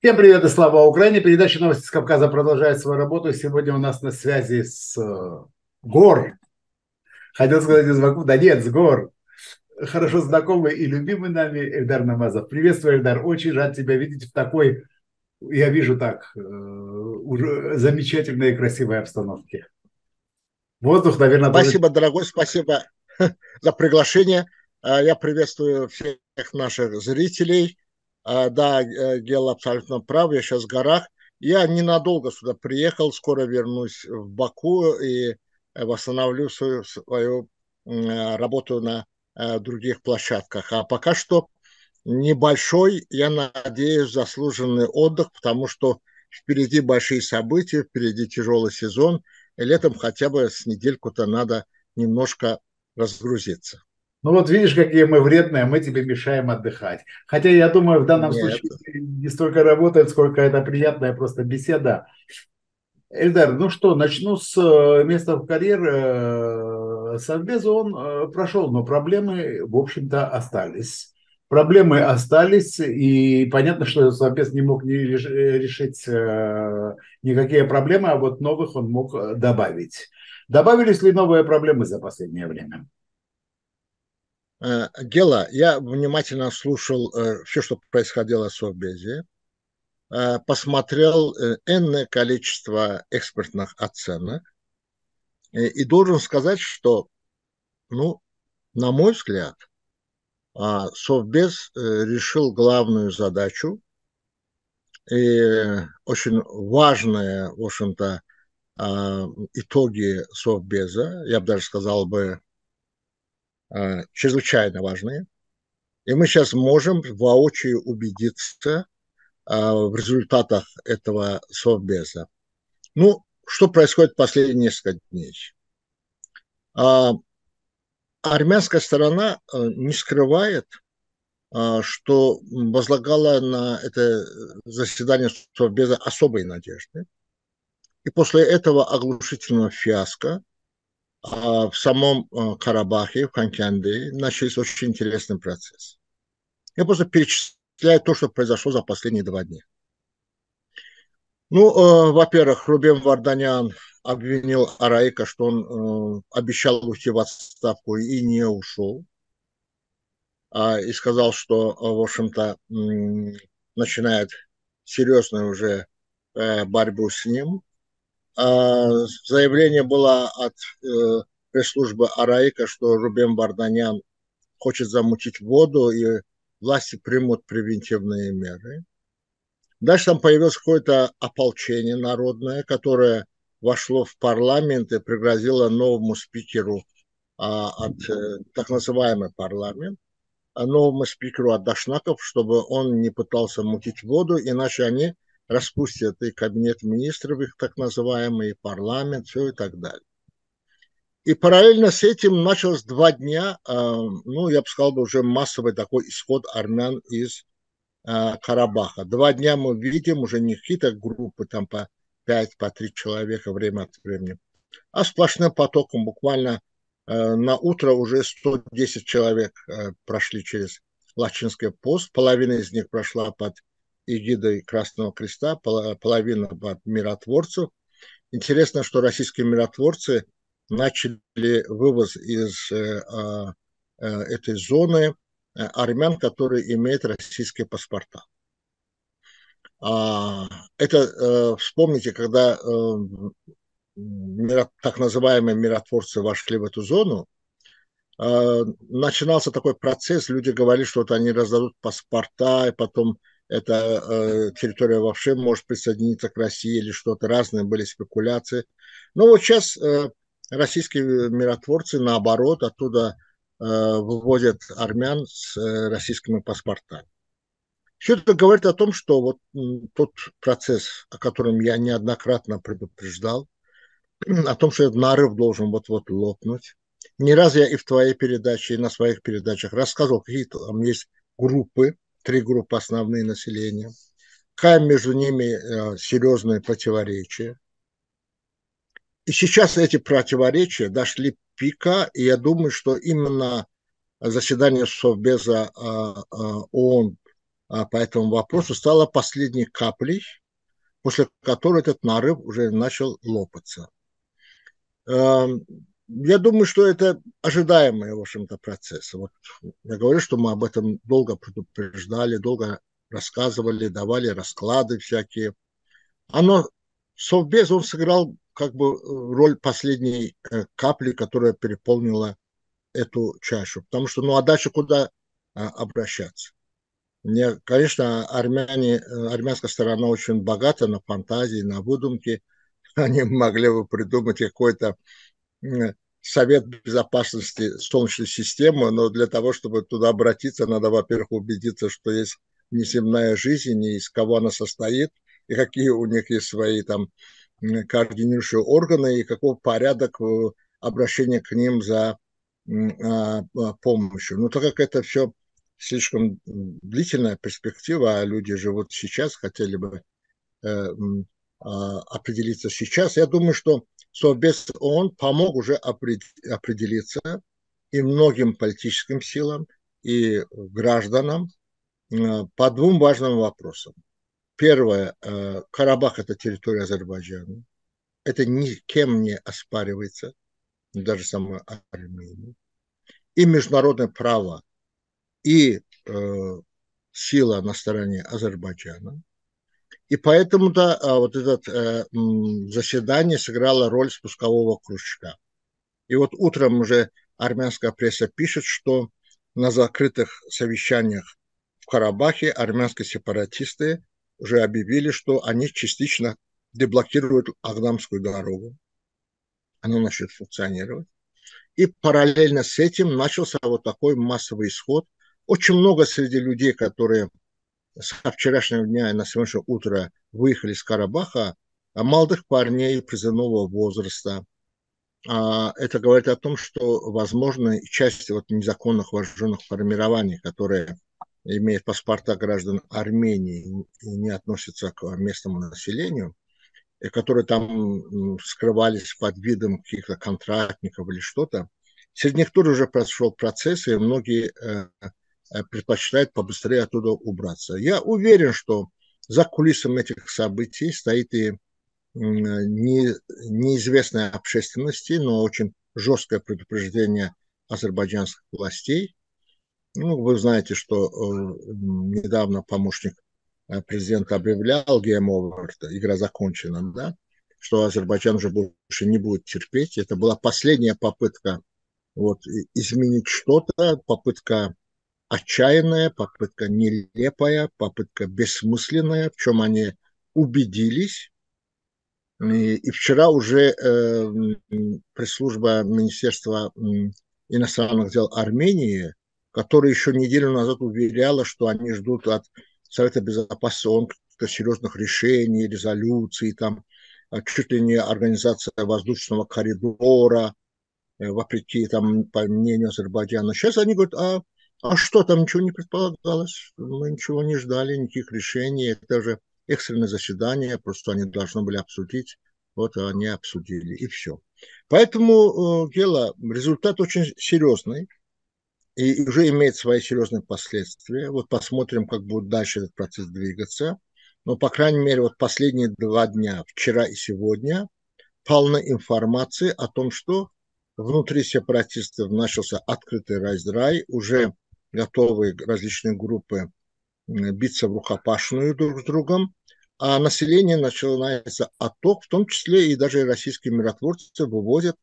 Всем привет и слава Украине. Передача «Новости с Кавказа» продолжает свою работу. Сегодня у нас на связи с э, гор. Хотел сказать из Баку, да нет, с гор. Хорошо знакомый и любимый нами Эльдар Намазов. Приветствую, Эльдар. Очень рад тебя видеть в такой, я вижу так, э, уже замечательной и красивой обстановке. Воздух, наверное, Спасибо, тоже... дорогой, спасибо за приглашение. Э, я приветствую всех наших зрителей да, э, Гел абсолютно прав, я сейчас в горах. Я ненадолго сюда приехал, скоро вернусь в Баку и э, восстановлю свою, свою э, работу на других площадках. А пока что небольшой, я надеюсь, заслуженный отдых, потому что впереди большие события, впереди тяжелый сезон, и летом хотя бы с недельку-то надо немножко разгрузиться. Ну вот видишь, какие мы вредные, мы тебе мешаем отдыхать. Хотя я думаю, в данном Нет. случае не столько работает, сколько это приятная просто беседа. Эльдар, ну что, начну с э, места в карьер. Э, Совбеза он э, прошел, но проблемы, в общем-то, остались. Проблемы остались, и понятно, что Совбез не мог не решить никакие проблемы, а вот новых он мог добавить. Добавились ли новые проблемы за последнее время? Э, Гела, я внимательно слушал э, все, что происходило в Совбезе, э, посмотрел энное количество экспертных оценок и должен сказать, что, ну, на мой взгляд, Совбез решил главную задачу, и очень важные, в общем-то, итоги Совбеза, я бы даже сказал бы, чрезвычайно важные. И мы сейчас можем воочию убедиться э, в результатах этого совбеза. Ну, что происходит последние несколько дней? А, армянская сторона э, не скрывает, что возлагала на это заседание Совбеза особые надежды. И после этого оглушительного фиаско в самом а, Карабахе, в Ханкянде, начались очень интересный процесс. Я просто перечисляю то, что произошло за последние два дня. Ну, э, во-первых, Рубен Варданян обвинил Араика, что он э, обещал уйти в отставку и не ушел. А, и сказал, что, в общем-то, начинает серьезную уже э, борьбу с ним. А, заявление было от э, пресс-службы Араика, что Рубен Барданян хочет замутить воду, и власти примут превентивные меры. Дальше там появилось какое-то ополчение народное, которое вошло в парламент и пригрозило новому спикеру а, от э, так называемый парламент, а новому спикеру от Дашнаков, чтобы он не пытался мутить воду, иначе они распустят и кабинет министров, их так называемый, и парламент, все и так далее. И параллельно с этим началось два дня, а, ну, я бы сказал, уже массовый такой исход армян из а, Карабаха. Два дня мы видим уже не какие-то группы, там по пять, по три человека время от времени, а сплошным потоком буквально а, на утро уже 110 человек прошли через Лачинский пост, половина из них прошла под эгидой Красного Креста, половина от миротворцев. Интересно, что российские миротворцы начали вывоз из э, а, э, этой зоны э, армян, которые имеют российские паспорта. А, это, вспомните, когда так называемые миротворцы вошли в эту зону, начинался такой процесс, люди говорили, что вот они раздадут паспорта, и потом эта э, территория вообще может присоединиться к России или что-то, разные были спекуляции. Но вот сейчас э, российские миротворцы, наоборот, оттуда э, выводят армян с э, российскими паспортами. Все это говорит о том, что вот тот процесс, о котором я неоднократно предупреждал, о том, что этот нарыв должен вот-вот лопнуть. Не раз я и в твоей передаче, и на своих передачах рассказывал, какие там есть группы, три группы основные населения, какая между ними э, серьезные противоречия. И сейчас эти противоречия дошли пика, и я думаю, что именно заседание Совбеза э, э, ООН по этому вопросу стала последней каплей, после которой этот нарыв уже начал лопаться. Я думаю, что это ожидаемый, в общем-то, процесс. Вот я говорю, что мы об этом долго предупреждали, долго рассказывали, давали расклады всякие. Оно, Совбез, он сыграл как бы роль последней э, капли, которая переполнила эту чашу. Потому что, ну а дальше куда а, обращаться? Мне, конечно, армяне, э, армянская сторона очень богата на фантазии, на выдумки. Они могли бы придумать какой-то Совет безопасности Солнечной системы, но для того, чтобы туда обратиться, надо, во-первых, убедиться, что есть неземная жизнь, и из кого она состоит, и какие у них есть свои там координирующие органы, и каков порядок э, обращения к ним за а, а, помощью. Но так как это все слишком длительная перспектива, а люди живут сейчас, хотели бы э, а, определиться сейчас, я думаю, что Совбез ООН помог уже определиться и многим политическим силам, и гражданам э, по двум важным вопросам. Первое, э, Карабах – это территория Азербайджана. Это никем не оспаривается, даже самой Армении. И международное право, и э, сила на стороне Азербайджана. И поэтому-то а, вот это э, заседание сыграло роль спускового крючка. И вот утром уже армянская пресса пишет, что на закрытых совещаниях в Карабахе армянские сепаратисты уже объявили, что они частично деблокируют Агдамскую дорогу. Она начнет функционировать. И параллельно с этим начался вот такой массовый исход. Очень много среди людей, которые со вчерашнего дня и на сегодняшнее утро выехали из Карабаха, а молодых парней призывного возраста. А, это говорит о том, что, возможно, часть вот незаконных вооруженных формирований, которые имеют паспорта граждан Армении и не относятся к местному населению, и которые там скрывались под видом каких-то контрактников или что-то, среди них тоже уже прошел процесс, и многие э, предпочитает побыстрее оттуда убраться. Я уверен, что за кулисами этих событий стоит и не, неизвестная общественности, но очень жесткое предупреждение азербайджанских властей. Ну, вы знаете, что э, недавно помощник э, президента объявлял over, игра закончена, да, что Азербайджан уже больше не будет терпеть. Это была последняя попытка вот, изменить что-то, попытка отчаянная, попытка нелепая, попытка бессмысленная, в чем они убедились. И, и вчера уже э, пресс-служба Министерства иностранных дел Армении, которая еще неделю назад уверяла, что они ждут от Совета Безопасности ООН серьезных решений, резолюций, там, а чуть ли не организация воздушного коридора, э, вопреки там, по мнению Азербайджана. Сейчас они говорят, а а что, там ничего не предполагалось, мы ничего не ждали, никаких решений, это же экстренное заседание, просто они должны были обсудить, вот они обсудили, и все. Поэтому, дело, э, результат очень серьезный, и уже имеет свои серьезные последствия. Вот посмотрим, как будет дальше этот процесс двигаться. Но, по крайней мере, вот последние два дня, вчера и сегодня, полна информации о том, что внутри сепаратистов начался открытый раздрай, уже готовы различные группы биться в рукопашную друг с другом, а население начинается отток, в том числе и даже российские миротворцы вывозят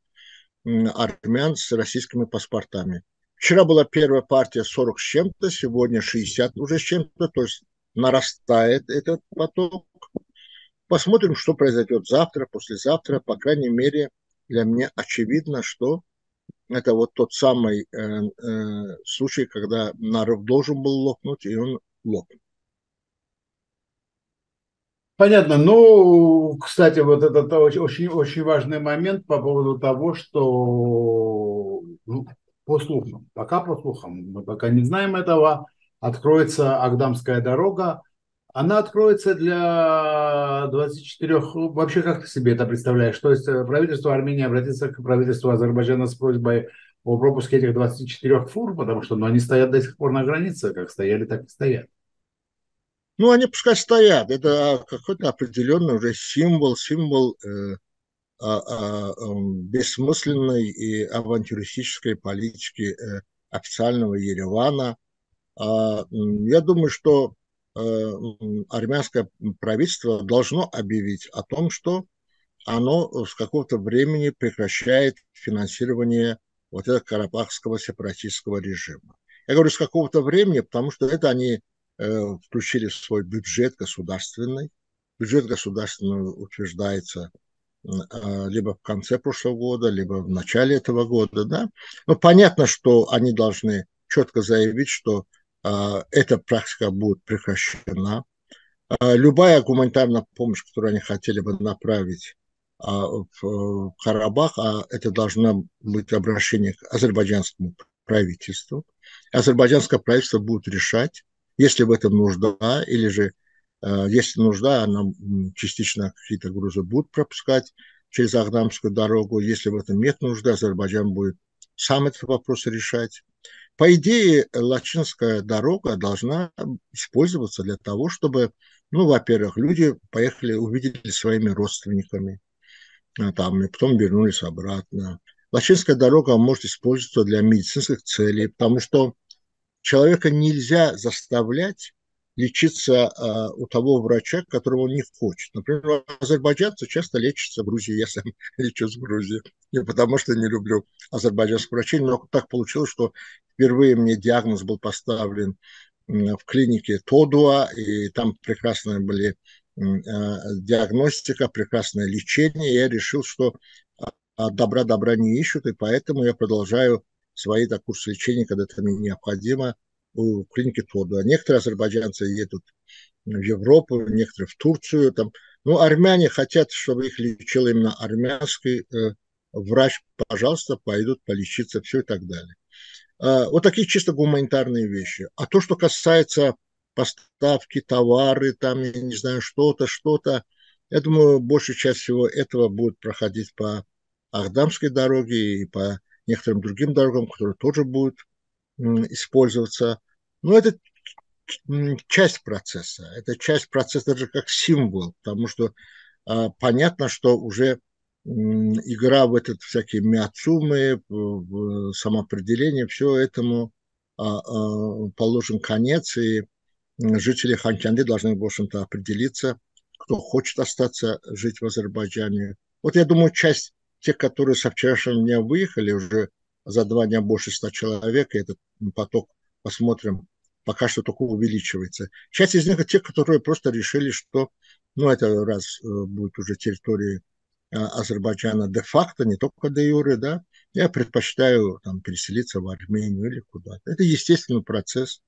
армян с российскими паспортами. Вчера была первая партия 40 с чем-то, сегодня 60 уже с чем-то, то есть нарастает этот поток. Посмотрим, что произойдет завтра, послезавтра. По крайней мере, для меня очевидно, что это вот тот самый э, э, случай, когда нарыв должен был лопнуть, и он лопнул. Понятно. Ну, кстати, вот этот очень, очень важный момент по поводу того, что ну, по слухам, пока по слухам, мы пока не знаем этого, откроется Агдамская дорога, она откроется для 24... Вообще, как ты себе это представляешь? То есть э, правительство Армении обратится к правительству Азербайджана с просьбой о пропуске этих 24 фур, потому что ну, они стоят до сих пор на границе, как стояли, так и стоят. Ну, они пускай стоят. Это какой-то определенный уже символ, символ э, а, а, бессмысленной и авантюристической политики э, официального Еревана. А, я думаю, что армянское правительство должно объявить о том, что оно с какого-то времени прекращает финансирование вот этого карабахского сепаратистского режима. Я говорю с какого-то времени, потому что это они э, включили в свой бюджет государственный. Бюджет государственный утверждается либо в конце прошлого года, либо в начале этого года, да. Но понятно, что они должны четко заявить, что э, эта практика будет прекращена. Э, любая гуманитарная помощь, которую они хотели бы направить э, в, в Карабах, а это должно быть обращение к азербайджанскому правительству. Азербайджанское правительство будет решать, если в этом нужда, или же Э, если нужда, она частично какие-то грузы будут пропускать через Агдамскую дорогу. Если в этом нет нужды, Азербайджан будет сам этот вопрос решать. По идее, Лачинская дорога должна использоваться для того, чтобы, ну, во-первых, люди поехали, увидели своими родственниками, а там, и потом вернулись обратно. Лачинская дорога может использоваться для медицинских целей, потому что человека нельзя заставлять лечиться а, у того врача, которого он не хочет. Например, азербайджанцы часто лечатся в Грузии. Я сам лечусь в Грузии, не потому что не люблю азербайджанских врачей, но так получилось, что впервые мне диагноз был поставлен в клинике Тодуа, и там прекрасные были а, диагностика, прекрасное лечение. И я решил, что а, добра добра не ищут, и поэтому я продолжаю свои так, курсы лечения, когда это мне необходимо, у клиники Тодуа. Некоторые азербайджанцы едут в Европу, некоторые в Турцию. Там. Ну, армяне хотят, чтобы их лечил именно армянский э, врач. Пожалуйста, пойдут полечиться, все и так далее. Э, вот такие чисто гуманитарные вещи. А то, что касается поставки товары, там, я не знаю, что-то, что-то, я думаю, большая часть всего этого будет проходить по Ахдамской дороге и по некоторым другим дорогам, которые тоже будут использоваться. Но это часть процесса. Это часть процесса даже как символ, потому что а, понятно, что уже игра в этот всякие миоцумы, в самоопределение, все этому а, а, положен конец, и жители Ханчанды должны, в общем-то, определиться, кто хочет остаться жить в Азербайджане. Вот я думаю, часть тех, которые со вчерашнего дня выехали, уже за два дня больше ста человек, и этот поток, посмотрим, пока что только увеличивается. Часть из них те, которые просто решили, что, ну, это раз э, будет уже территория Азербайджана де-факто, не только де-юре, да, я предпочитаю там переселиться в Армению или куда-то. Это естественный процесс.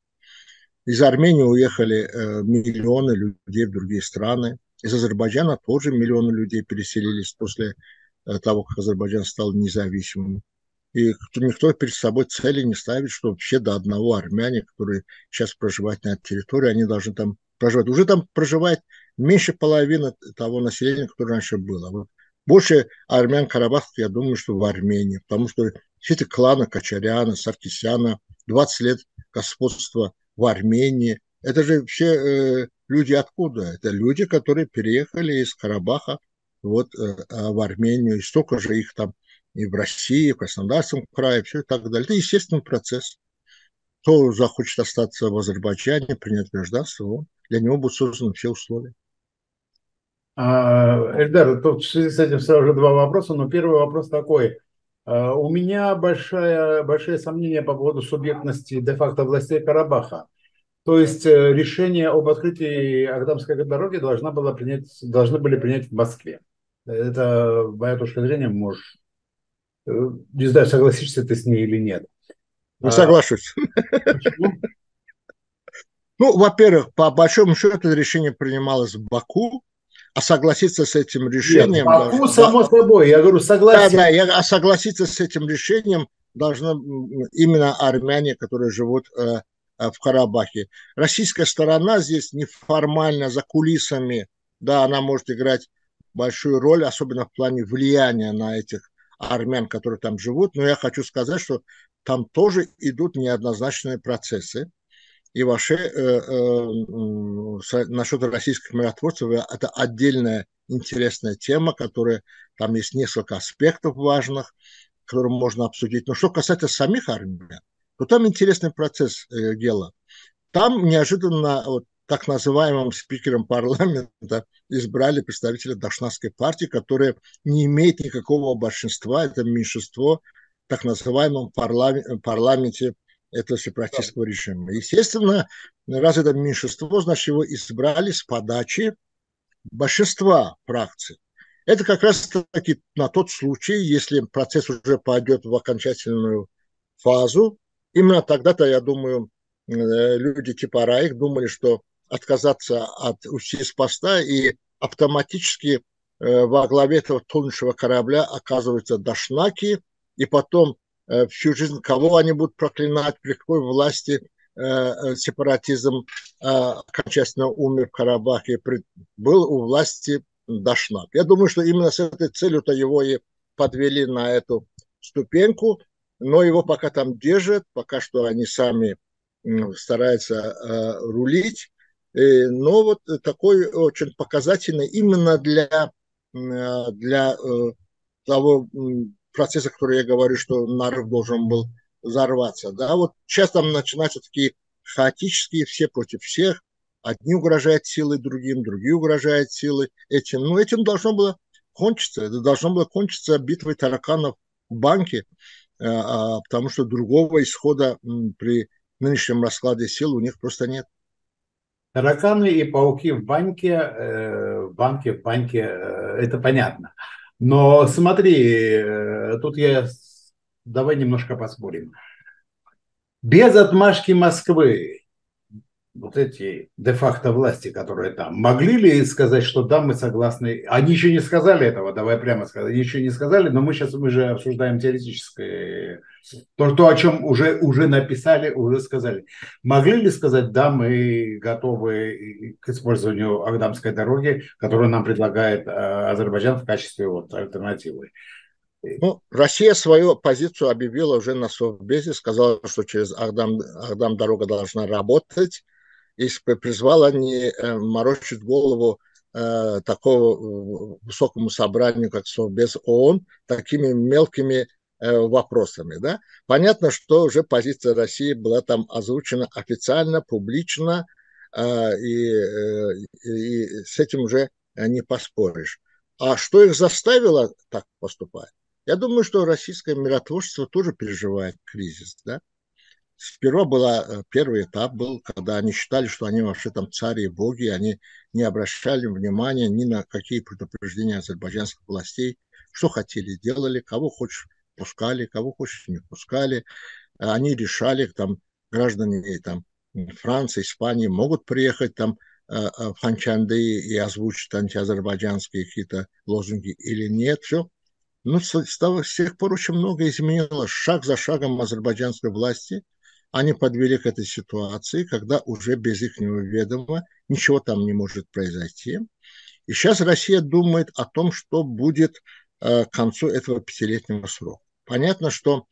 Из Армении уехали э, миллионы людей в другие страны. Из Азербайджана тоже миллионы людей переселились после э, того, как Азербайджан стал независимым. И никто перед собой цели не ставит, что вообще до одного армяне, которые сейчас проживают на этой территории, они должны там проживать. Уже там проживает меньше половины того населения, которое раньше было. Больше армян Карабахов, я думаю, что в Армении, потому что все эти кланы Качаряна, Саркисяна, 20 лет господства в Армении, это же все э, люди откуда? Это люди, которые переехали из Карабаха вот, э, в Армению, и столько же их там и в России, и в Краснодарском крае, все и так далее. Это естественный процесс. Кто захочет остаться в Азербайджане, принять гражданство, для него будут созданы все условия. А, Эльдар, тут в связи с этим сразу же два вопроса, но первый вопрос такой. А, у меня большая, большие сомнения по поводу субъектности де-факто властей Карабаха. То есть э, решение об открытии Агдамской дороги должна была принять, должны были принять в Москве. Это моя точка зрения, можешь не знаю, согласишься ты с ней или нет. Не соглашусь. Почему? Ну, во-первых, по большому счету решение принималось в Баку, а согласиться с этим решением... Нет, Баку, должен... само собой, я говорю, согласиться. Да, да, я, а согласиться с этим решением должны именно армяне, которые живут э, э, в Карабахе. Российская сторона здесь неформально, за кулисами, да, она может играть большую роль, особенно в плане влияния на этих армян, которые там живут, но я хочу сказать, что там тоже идут неоднозначные процессы. И вообще э, э, насчет российских миротворцев это отдельная интересная тема, которая там есть несколько аспектов важных, которые можно обсудить. Но что касается самих армян, то там интересный процесс э, дела. Там неожиданно вот, так называемым спикером парламента избрали представителя Дашнавской партии, которая не имеет никакого большинства, это меньшинство в так называемом парламенте этого сепаратистского режима. Естественно, раз это меньшинство, значит, его избрали с подачи большинства фракций. Это как раз таки на тот случай, если процесс уже пойдет в окончательную фазу, именно тогда-то, я думаю, э, люди типа Раих думали, что отказаться от уйти с поста и автоматически э, во главе этого тонущего корабля оказываются дашнаки, и потом э, всю жизнь кого они будут проклинать, при какой власти э, сепаратизм окончательно умер в Карабахе, был у власти Дашнак. Я думаю, что именно с этой целью-то его и подвели на эту ступеньку, но его пока там держат, пока что они сами стараются рулить. Э, но вот такой очень показательный именно для, для э, того процесса, который я говорю, что нарыв должен был взорваться. Да, вот сейчас там начинаются такие хаотические, все против всех, одни угрожают силой другим, другие угрожают силой этим. Но этим должно было кончиться, это должно было кончиться битвой тараканов в банке, э, а, потому что другого исхода при нынешнем раскладе сил у них просто нет. Тараканы и пауки в банке, э, в банке, в банке, э, это понятно. Но смотри, э, тут я... Давай немножко поспорим. Без отмашки Москвы вот эти де-факто власти, которые там, могли ли сказать, что да, мы согласны? Они еще не сказали этого, давай прямо сказать, они еще не сказали, но мы сейчас мы же обсуждаем теоретическое, то, то о чем уже, уже написали, уже сказали. Могли ли сказать, да, мы готовы к использованию Агдамской дороги, которую нам предлагает э, Азербайджан в качестве вот альтернативы? Ну, Россия свою позицию объявила уже на Совбезе, сказала, что через Агдам, Агдам дорога должна работать, и призвала не э, морочить голову э, такого э, высокому собранию, как Совбез ООН, такими мелкими вопросами. Да? Понятно, что уже позиция России была там озвучена официально, публично, и, и с этим уже не поспоришь. А что их заставило так поступать? Я думаю, что российское миротворчество тоже переживает кризис. Да? Сперва была, э, первый этап был, когда они считали, что они вообще там цари и боги, они не обращали внимания ни на какие предупреждения азербайджанских властей, что хотели, делали, кого хочешь пускали, кого хочешь не пускали. Они решали, там, граждане там, Франции, Испании могут приехать там э, э, в Ханчанды и озвучить антиазербайджанские какие-то лозунги или нет, все. Но с, с тех пор очень много изменилось. Шаг за шагом азербайджанской власти – они подвели к этой ситуации, когда уже без их ведома ничего там не может произойти. И сейчас Россия думает о том, что будет э, к концу этого пятилетнего срока. Понятно, что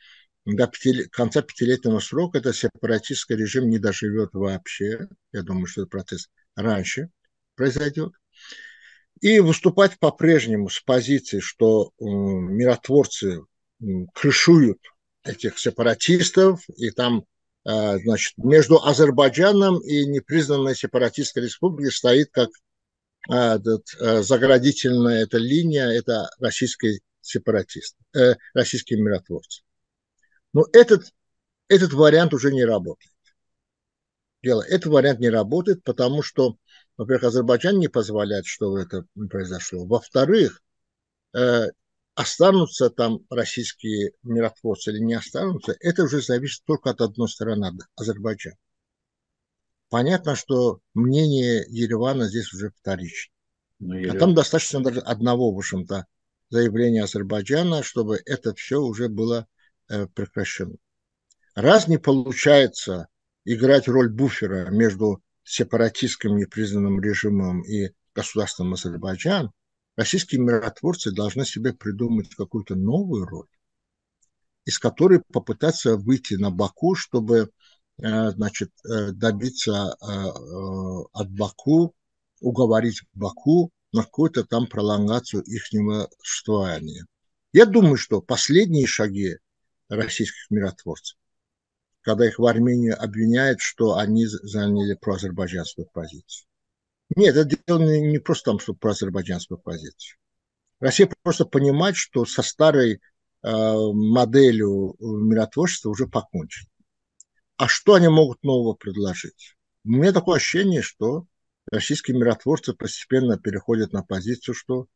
до пяти, конца пятилетнего срока этот сепаратистский режим не доживет вообще. Я думаю, что этот процесс раньше произойдет. И выступать по-прежнему с позиции, что э, миротворцы э, крышуют этих сепаратистов, и там значит, между Азербайджаном и непризнанной сепаратистской республикой стоит как э, этот, э, заградительная эта линия, это российский сепаратист, э, российские миротворцы. Но этот, этот вариант уже не работает. Дело, этот вариант не работает, потому что, во-первых, Азербайджан не позволяет, чтобы это произошло. Во-вторых, останутся там российские миротворцы или не останутся, это уже зависит только от одной стороны, Азербайджана. Понятно, что мнение Еревана здесь уже вторично. Ну, а там достаточно даже одного, в общем-то, заявления Азербайджана, чтобы это все уже было э, прекращено. Раз не получается играть роль буфера между сепаратистским непризнанным режимом и государством Азербайджан, российские миротворцы должны себе придумать какую-то новую роль, из которой попытаться выйти на Баку, чтобы значит, добиться от Баку, уговорить Баку на какую-то там пролонгацию их существования. Я думаю, что последние шаги российских миротворцев, когда их в Армении обвиняют, что они заняли проазербайджанскую позицию. Нет, это дело не просто там, что про азербайджанскую позицию. Россия просто понимает, что со старой э, моделью миротворчества уже покончено. А что они могут нового предложить? У меня такое ощущение, что российские миротворцы постепенно переходят на позицию, что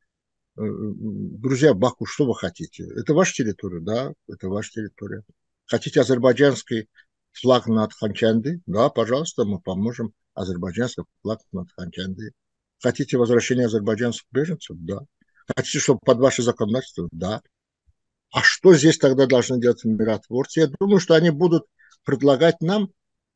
э, друзья, Баку, что вы хотите? Это ваша территория, да, это ваша территория. Хотите азербайджанский флаг над Ханчанды? Да, пожалуйста, мы поможем азербайджанский флаг над Ханчанды. Хотите возвращения азербайджанских беженцев? Да. Хотите, чтобы под ваше законодательство? Да. А что здесь тогда должны делать миротворцы? Я думаю, что они будут предлагать нам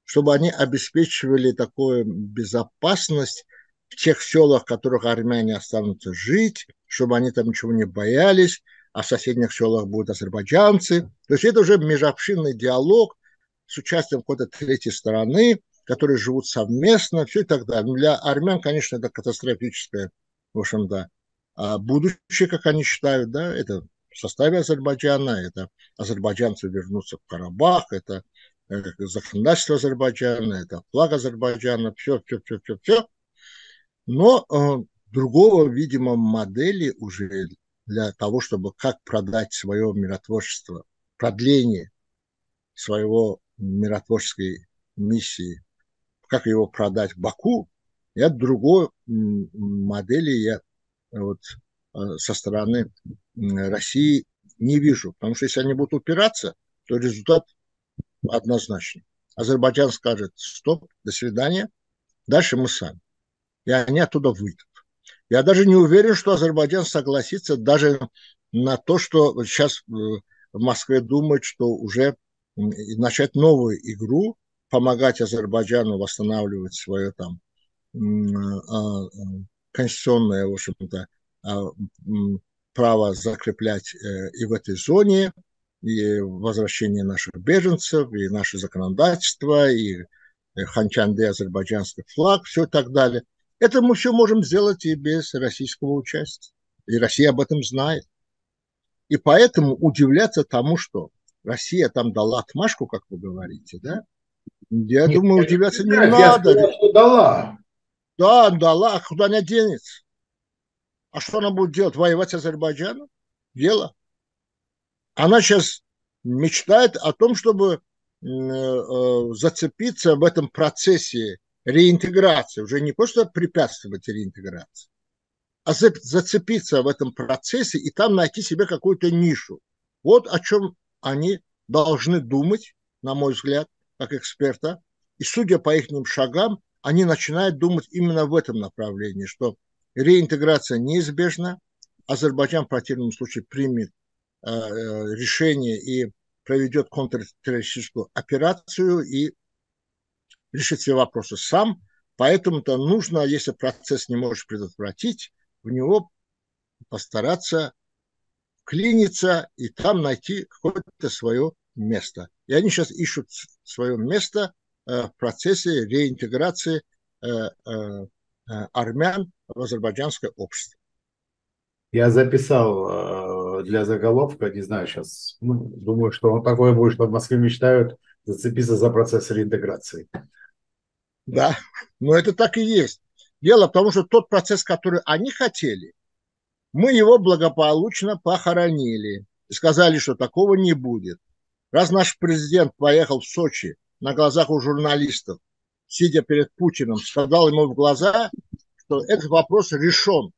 чтобы они обеспечивали такую безопасность в тех селах, в которых армяне останутся жить, чтобы они там ничего не боялись, а в соседних селах будут азербайджанцы. То есть это уже межобщинный диалог с участием какой-то третьей стороны, которые живут совместно, все и так далее. Но для армян, конечно, это катастрофическое, в общем-то, а будущее, как они считают, да, это в составе Азербайджана, это азербайджанцы вернутся в Карабах, это законодательство Азербайджана, это флаг Азербайджана, все, все, все, все, все. Но э, другого, видимо, модели уже для того, чтобы как продать свое миротворчество, продление своего миротворческой миссии, как его продать Баку, я другой модели я вот э, со стороны России не вижу. Потому что если они будут упираться, то результат однозначно. Азербайджан скажет, стоп, до свидания, дальше мы сами. И они оттуда выйдут. Я даже не уверен, что Азербайджан согласится даже на то, что сейчас э, в Москве думают, что уже начать новую игру, помогать Азербайджану восстанавливать свое там а, конституционное, в общем-то, а, право закреплять э, и в этой зоне, и возвращение наших беженцев, и наше законодательство, и Ханчанды, азербайджанский флаг, все и так далее. Это мы все можем сделать и без российского участия. И Россия об этом знает. И поэтому удивляться тому, что Россия там дала отмашку, как вы говорите, да? Я Нет, думаю, удивляться не, не надо. Сказал, что дала. Да, дала, а куда она денется? А что она будет делать? Воевать с Азербайджаном? Дело она сейчас мечтает о том, чтобы э, э, зацепиться в этом процессе реинтеграции, уже не просто препятствовать реинтеграции, а зацепиться в этом процессе и там найти себе какую-то нишу. Вот о чем они должны думать, на мой взгляд, как эксперта. И судя по их шагам, они начинают думать именно в этом направлении, что реинтеграция неизбежна, Азербайджан в противном случае примет Э, решение и проведет контртеррористическую операцию и решит все вопросы сам. Поэтому-то нужно, если процесс не можешь предотвратить, в него постараться клиниться и там найти какое-то свое место. И они сейчас ищут свое место э, в процессе реинтеграции э, армян в азербайджанское общество. Я записал для заголовка, не знаю сейчас, ну, думаю, что он такое будет, что в Москве мечтают зацепиться за процесс реинтеграции. Да, но это так и есть. Дело в том, что тот процесс, который они хотели, мы его благополучно похоронили. И сказали, что такого не будет. Раз наш президент поехал в Сочи на глазах у журналистов, сидя перед Путиным, сказал ему в глаза, что этот вопрос решен.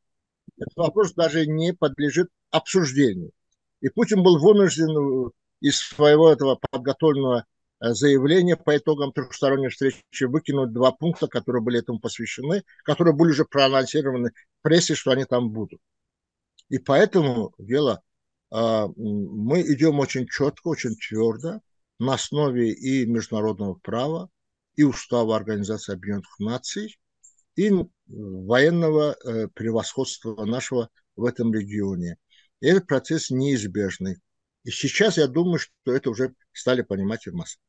Этот вопрос даже не подлежит обсуждению. И Путин был вынужден э, из своего этого подготовленного э, заявления по итогам трехсторонней встречи выкинуть два пункта, которые были этому посвящены, которые были уже проанонсированы в прессе, что они там будут. И поэтому, дело, мы идем очень четко, очень твердо на основе и международного права, и устава Организации Объединенных Наций, и военного превосходства нашего в этом регионе. И этот процесс неизбежный. И сейчас я думаю, что это уже стали понимать и в Москве.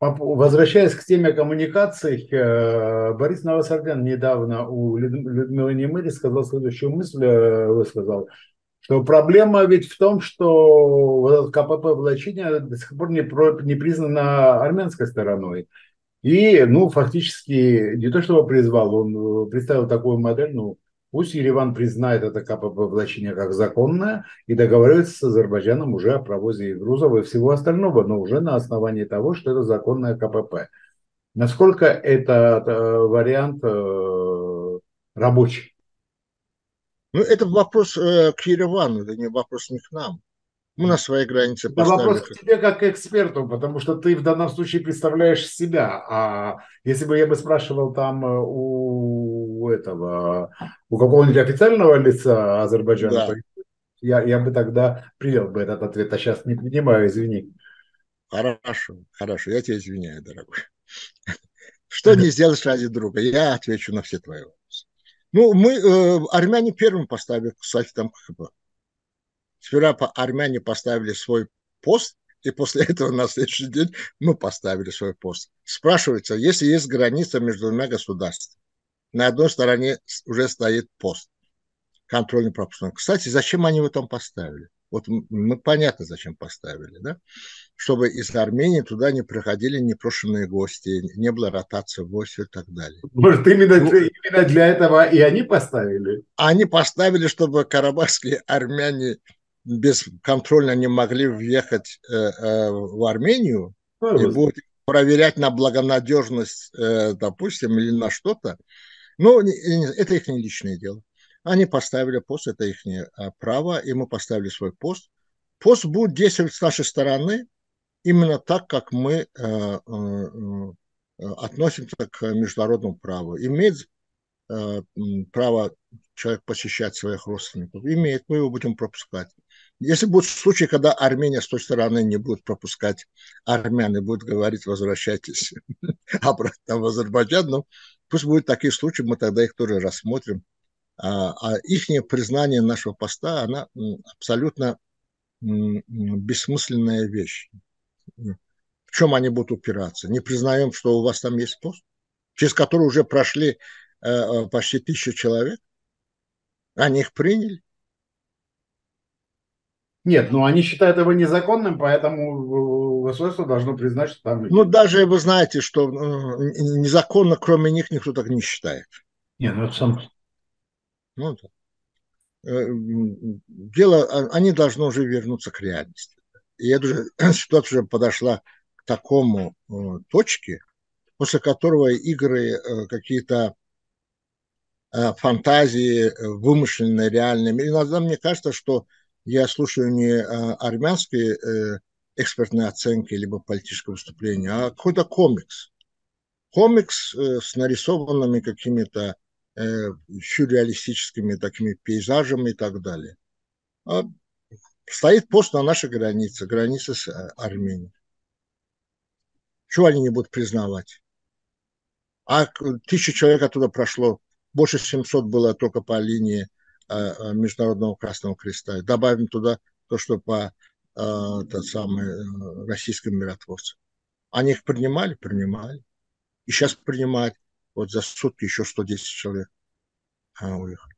Возвращаясь к теме коммуникаций, э, Борис Новосардян недавно у Людмилы Немыри сказал следующую мысль, э, высказал, что проблема ведь в том, что КПП Влачиня до сих пор не, не признана армянской стороной. И, ну, фактически, не то чтобы призвал, он представил такую модель, ну, Пусть Ереван признает это КПП влачение как законное и договаривается с Азербайджаном уже о провозе грузов и всего остального, но уже на основании того, что это законное КПП. Насколько этот э, вариант э, рабочий? Ну, это вопрос э, к Еревану, это не вопрос не к нам. Мы на своей границе Это вопрос к тебе как к эксперту, потому что ты в данном случае представляешь себя. А если бы я бы спрашивал там э, у этого, у какого-нибудь официального лица Азербайджана, да. то я, я бы тогда принял бы этот ответ, а сейчас не принимаю, извини. Хорошо, хорошо, я тебя извиняю, дорогой. Что не сделаешь ради друга? Я отвечу на все твои вопросы. Ну, мы, э, армяне первым поставили, кстати, там КХБ. Сперва армяне поставили свой пост, и после этого на следующий день мы поставили свой пост. Спрашивается, если есть граница между двумя государствами, на одной стороне уже стоит пост контрольный пропускной. Кстати, зачем они его там поставили? Вот мы понятно, зачем поставили, да? Чтобы из Армении туда не приходили непрошенные гости, не было ротации гостей и так далее. Может, именно, ну, именно для этого и они поставили? Они поставили, чтобы карабахские армяне бесконтрольно не могли въехать э, э, в Армению ну, и будут проверять на благонадежность, э, допустим, или на что-то. Но это их не личное дело. Они поставили пост, это их право, и мы поставили свой пост. Пост будет действовать с нашей стороны именно так, как мы относимся к международному праву. Имеет право человек посещать своих родственников? Имеет, мы его будем пропускать. Если будут случаи, когда Армения с той стороны не будет пропускать армян и будет говорить, возвращайтесь обратно в Азербайджан, ну, пусть будут такие случаи, мы тогда их тоже рассмотрим. А, а их признание нашего поста, она абсолютно бессмысленная вещь. В чем они будут упираться? Не признаем, что у вас там есть пост, через который уже прошли э, почти тысячу человек? Они их приняли? Нет, ну они считают его незаконным, поэтому государство должно признать, что там... Ну, даже вы знаете, что незаконно, кроме них, никто так не считает. Нет, ну это сам... Ну. Э, дело, а, они должны уже вернуться к реальности. И эта же ситуация уже подошла к такому э, точке, после которого игры э, какие-то фантазии вымышленные, реальные. Иногда мне кажется, что я слушаю не армянские экспертные оценки либо политическое выступление, а какой-то комикс. Комикс с нарисованными какими-то сюрреалистическими такими пейзажами и так далее. А стоит пост на нашей границе, границе с Арменией. Чего они не будут признавать? А тысяча человек оттуда прошло, больше 700 было только по линии Э, э, Международного Красного Креста. Добавим туда то, что по тот самый, э, российским миротворцам. Они их принимали? Принимали. И сейчас принимают. Вот за сутки еще 110 человек а, уехали.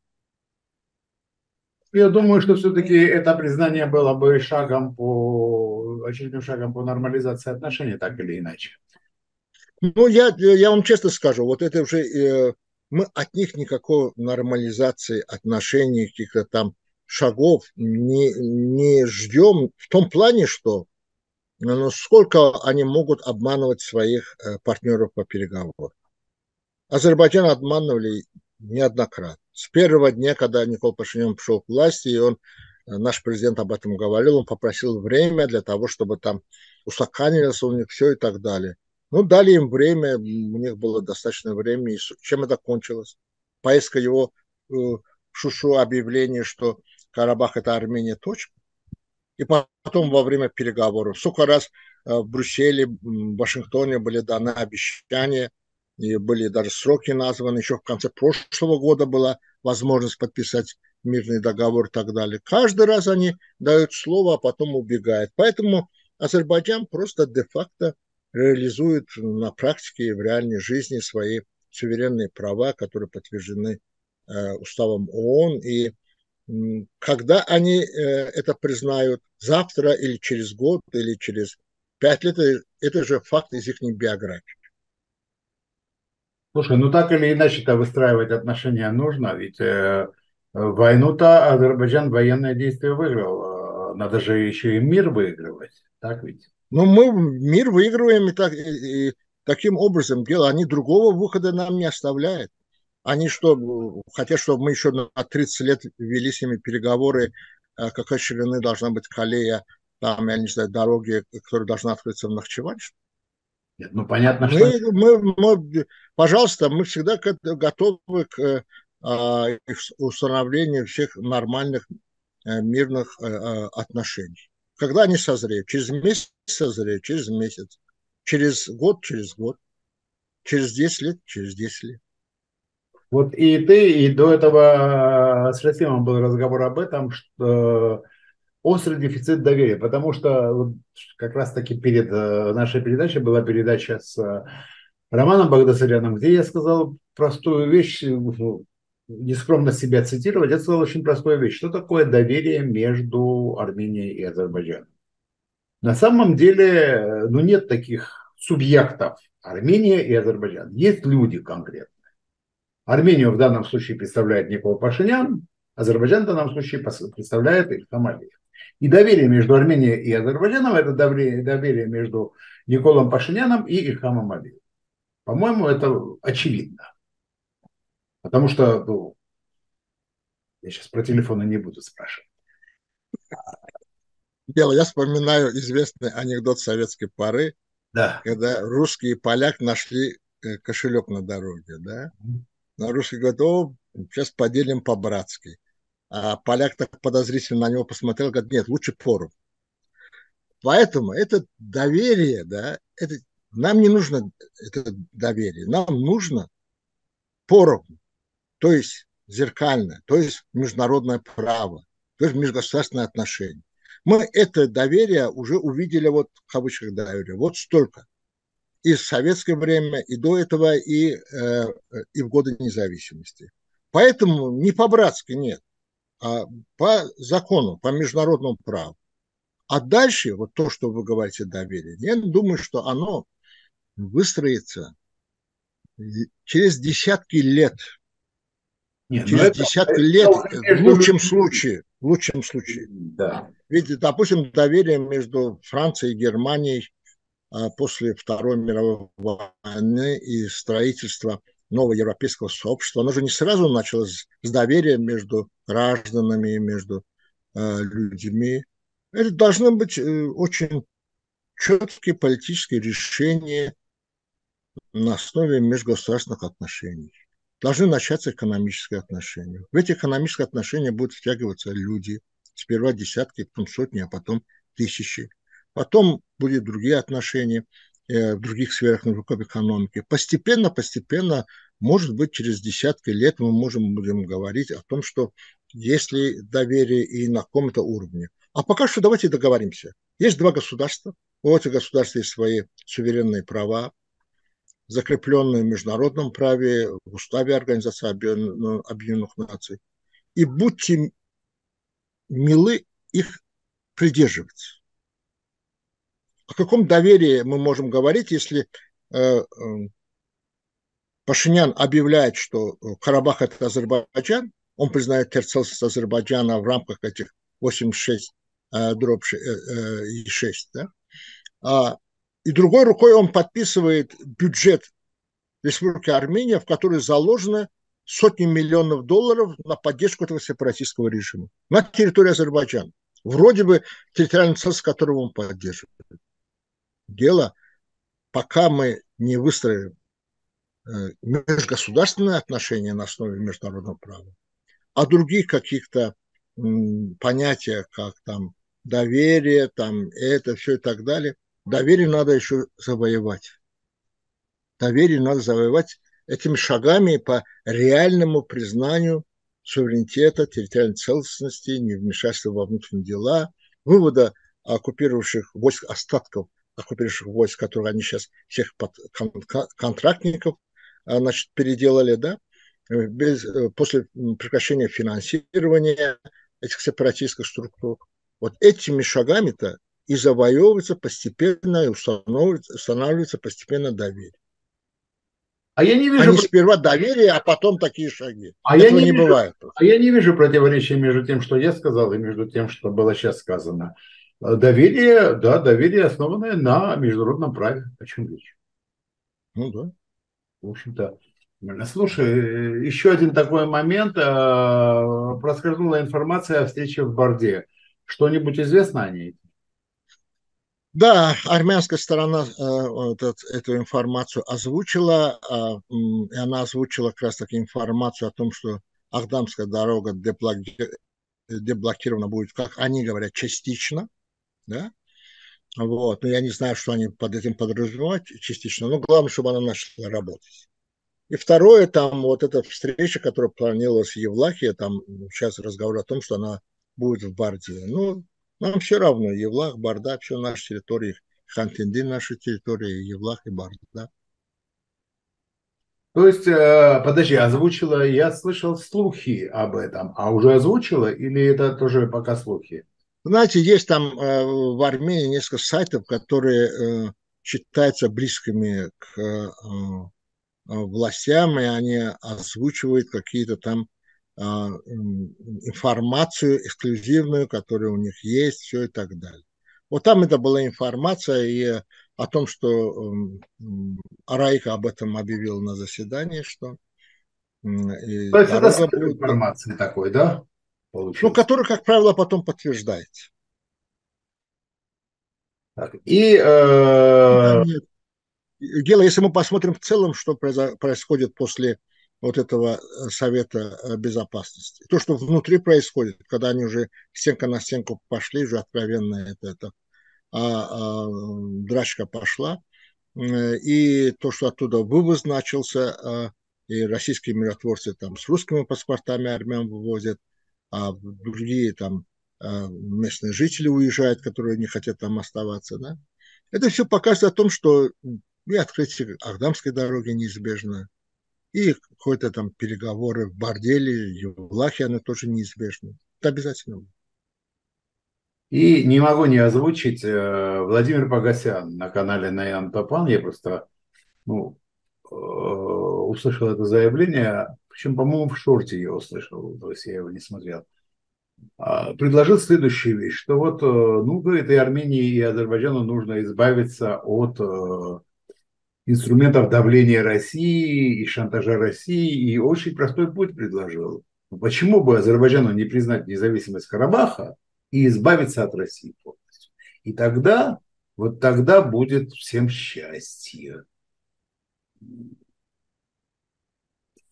Я думаю, что все-таки это признание было бы шагом по очередным шагом по нормализации отношений, так или иначе. Ну, я, я вам честно скажу, вот это уже мы от них никакой нормализации отношений, каких-то там шагов не, не ждем в том плане, что ну, сколько они могут обманывать своих э, партнеров по переговорам. Азербайджан обманывали неоднократно. С первого дня, когда Никол Пашинян пришел к власти, и он, э, наш президент об этом говорил, он попросил время для того, чтобы там устаканилось у них все и так далее. Ну, дали им время, у них было достаточно времени. Чем это кончилось? Поездка его э, Шушу объявление, что Карабах – это Армения, точка. И потом во время переговоров. Сколько раз э, в Брюсселе, в Вашингтоне были даны обещания, и были даже сроки названы. Еще в конце прошлого года была возможность подписать мирный договор и так далее. Каждый раз они дают слово, а потом убегают. Поэтому Азербайджан просто де-факто реализует на практике и в реальной жизни свои суверенные права, которые подтверждены э, уставом ООН. И когда они э, это признают, завтра или через год, или через пять лет, это же факт из их биографии. Слушай, ну так или иначе-то выстраивать отношения нужно, ведь э, войну-то Азербайджан военное действие выиграл, э, надо же еще и мир выигрывать, так ведь? Ну, мы мир выигрываем и, так, и, и таким образом дело, они другого выхода нам не оставляют. Они что, хотят, чтобы мы еще на 30 лет вели с ними переговоры, э, какой ширины должна быть колея, там, я не знаю, дороги, которая должна открыться в Нахчевань, нет, ну понятно, мы, что... Мы, мы, пожалуйста, мы всегда готовы к а, установлению всех нормальных э, мирных э, э, отношений. Когда они созреют? Через месяц созреют, через месяц. Через год, через год. Через 10 лет, через 10 лет. Вот и ты, и до этого с Расимом был разговор об этом, что острый дефицит доверия, потому что как раз-таки перед э, нашей передачей была передача с э, Романом Багдасаряном, где я сказал простую вещь, э, нескромно себя цитировать, я сказал очень простую вещь. Что такое доверие между Арменией и Азербайджаном? На самом деле, ну, нет таких субъектов Армения и Азербайджан. Есть люди конкретные. Армению в данном случае представляет Никол Пашинян, Азербайджан в данном случае представляет Ильхам Алиев. И доверие между Арменией и Азербайджаном – это доверие, доверие между Николом Пашиняном и Ильхамом Алиевым. По-моему, это очевидно. Потому что, ну, я сейчас про телефоны не буду спрашивать. Дело, я вспоминаю известный анекдот советской поры, да. когда русский и поляк нашли э, кошелек на дороге, да? На русский говорит, о, сейчас поделим по-братски. А поляк так подозрительно на него посмотрел, говорит, нет, лучше пору. Поэтому это доверие, да, это, нам не нужно это доверие, нам нужно поровну, то есть зеркальное, то есть международное право, то есть межгосударственные отношения. Мы это доверие уже увидели, вот в кавычках доверие, вот столько. И в советское время, и до этого, и, э, и в годы независимости. Поэтому не по-братски нет по закону, по международному праву. А дальше, вот то, что вы говорите, доверие, я думаю, что оно выстроится через десятки лет. Нет, через это, десятки это, лет, это, в лучшем случае, в лучшем случае. Да. Ведь, допустим, доверие между Францией и Германией а, после Второй мировой войны и строительства – нового европейского сообщества, оно же не сразу началось с доверия между гражданами, между э, людьми. Это должно быть э, очень четкие политические решения на основе межгосударственных отношений. Должны начаться экономические отношения. В эти экономические отношения будут втягиваться люди. Сперва десятки, потом сотни, а потом тысячи. Потом будут другие отношения э, в других сферах, экономики. Постепенно, постепенно может быть, через десятки лет мы можем будем говорить о том, что есть ли доверие и на каком-то уровне. А пока что давайте договоримся. Есть два государства, у этих государств есть свои суверенные права, закрепленные в международном праве, в уставе Организации Объединенных Наций. И будьте милы их придерживаться. О каком доверии мы можем говорить, если э, э, Пашинян объявляет, что э, Карабах – это Азербайджан, он признает терцелность Азербайджана в рамках этих 86 э, дробь 6, э, да? а, и другой рукой он подписывает бюджет Республики Армения, в который заложено сотни миллионов долларов на поддержку этого сепаратистского режима на территории Азербайджана. Вроде бы территориальный цель, которого он поддерживает. Дело, пока мы не выстроим межгосударственные отношения на основе международного права, а других каких-то понятия, как там доверие, там это все и так далее, доверие надо еще завоевать. Доверие надо завоевать этими шагами по реальному признанию суверенитета, территориальной целостности, невмешательства во внутренние дела, вывода оккупировавших войск остатков оккупирующих войск, которые они сейчас всех под контрактников значит, переделали, да, без, после прекращения финансирования этих сепаратистских структур. Вот этими шагами-то и завоевывается постепенно, и устанавливается, устанавливается постепенно доверие. А я не вижу... Они сперва доверие, а потом такие шаги. А Этого я не, не вижу... бывает. А я не вижу противоречия между тем, что я сказал, и между тем, что было сейчас сказано. Доверие, да, доверие основанное на международном праве. О чем речь? Ну да. В общем-то, Слушай, еще один такой момент. Э, проскользнула информация о встрече в Борде. Что-нибудь известно о ней? Да, армянская сторона э, этот, эту информацию озвучила, э, и она озвучила как раз таки информацию о том, что Ахдамская дорога деблоки... деблокирована будет, как они говорят, частично, да, вот, но я не знаю, что они под этим подразумевают частично, но главное, чтобы она начала работать. И второе, там вот эта встреча, которая планировалась в Евлахе, там сейчас разговор о том, что она будет в Барде. Ну, нам все равно, Евлах, Барда, все наши территории, Хантинды наши территории, Евлах и Барда. То есть, э, подожди, озвучила, я слышал слухи об этом, а уже озвучила или это тоже пока слухи? Знаете, есть там э, в Армении несколько сайтов, которые э, считаются близкими к властям, и они озвучивают какие-то там информацию эксклюзивную, которая у них есть, все и так далее. Вот там это была информация и о том, что Арайка об этом объявил на заседании, что То есть это будет... информации такой, да? Получилось. Ну, который, как правило, потом подтверждается. Так, и э... дело, если мы посмотрим в целом, что происходит после вот этого э, Совета э, Безопасности. То, что внутри происходит, когда они уже стенка на стенку пошли, уже откровенно это, это а, а, драчка пошла, э, и то, что оттуда вывоз начался, а, и российские миротворцы там с русскими паспортами армян вывозят, а другие там а, местные жители уезжают, которые не хотят там оставаться, да. Это все показывает о том, что и открытие Ахдамской дороги неизбежно, и какой-то там переговоры в борделе, Евлахе, оно тоже неизбежно. Это обязательно. И не могу не озвучить э, Владимир Погосян на канале Наян Топан. Я просто ну, э, услышал это заявление, причем, по-моему, в шорте я услышал, то есть я его не смотрел. А, предложил следующую вещь, что вот, э, ну, говорит, и Армении, и Азербайджану нужно избавиться от инструментов давления России и шантажа России, и очень простой путь предложил. Ну, почему бы Азербайджану не признать независимость Карабаха и избавиться от России полностью? И тогда, вот тогда будет всем счастье.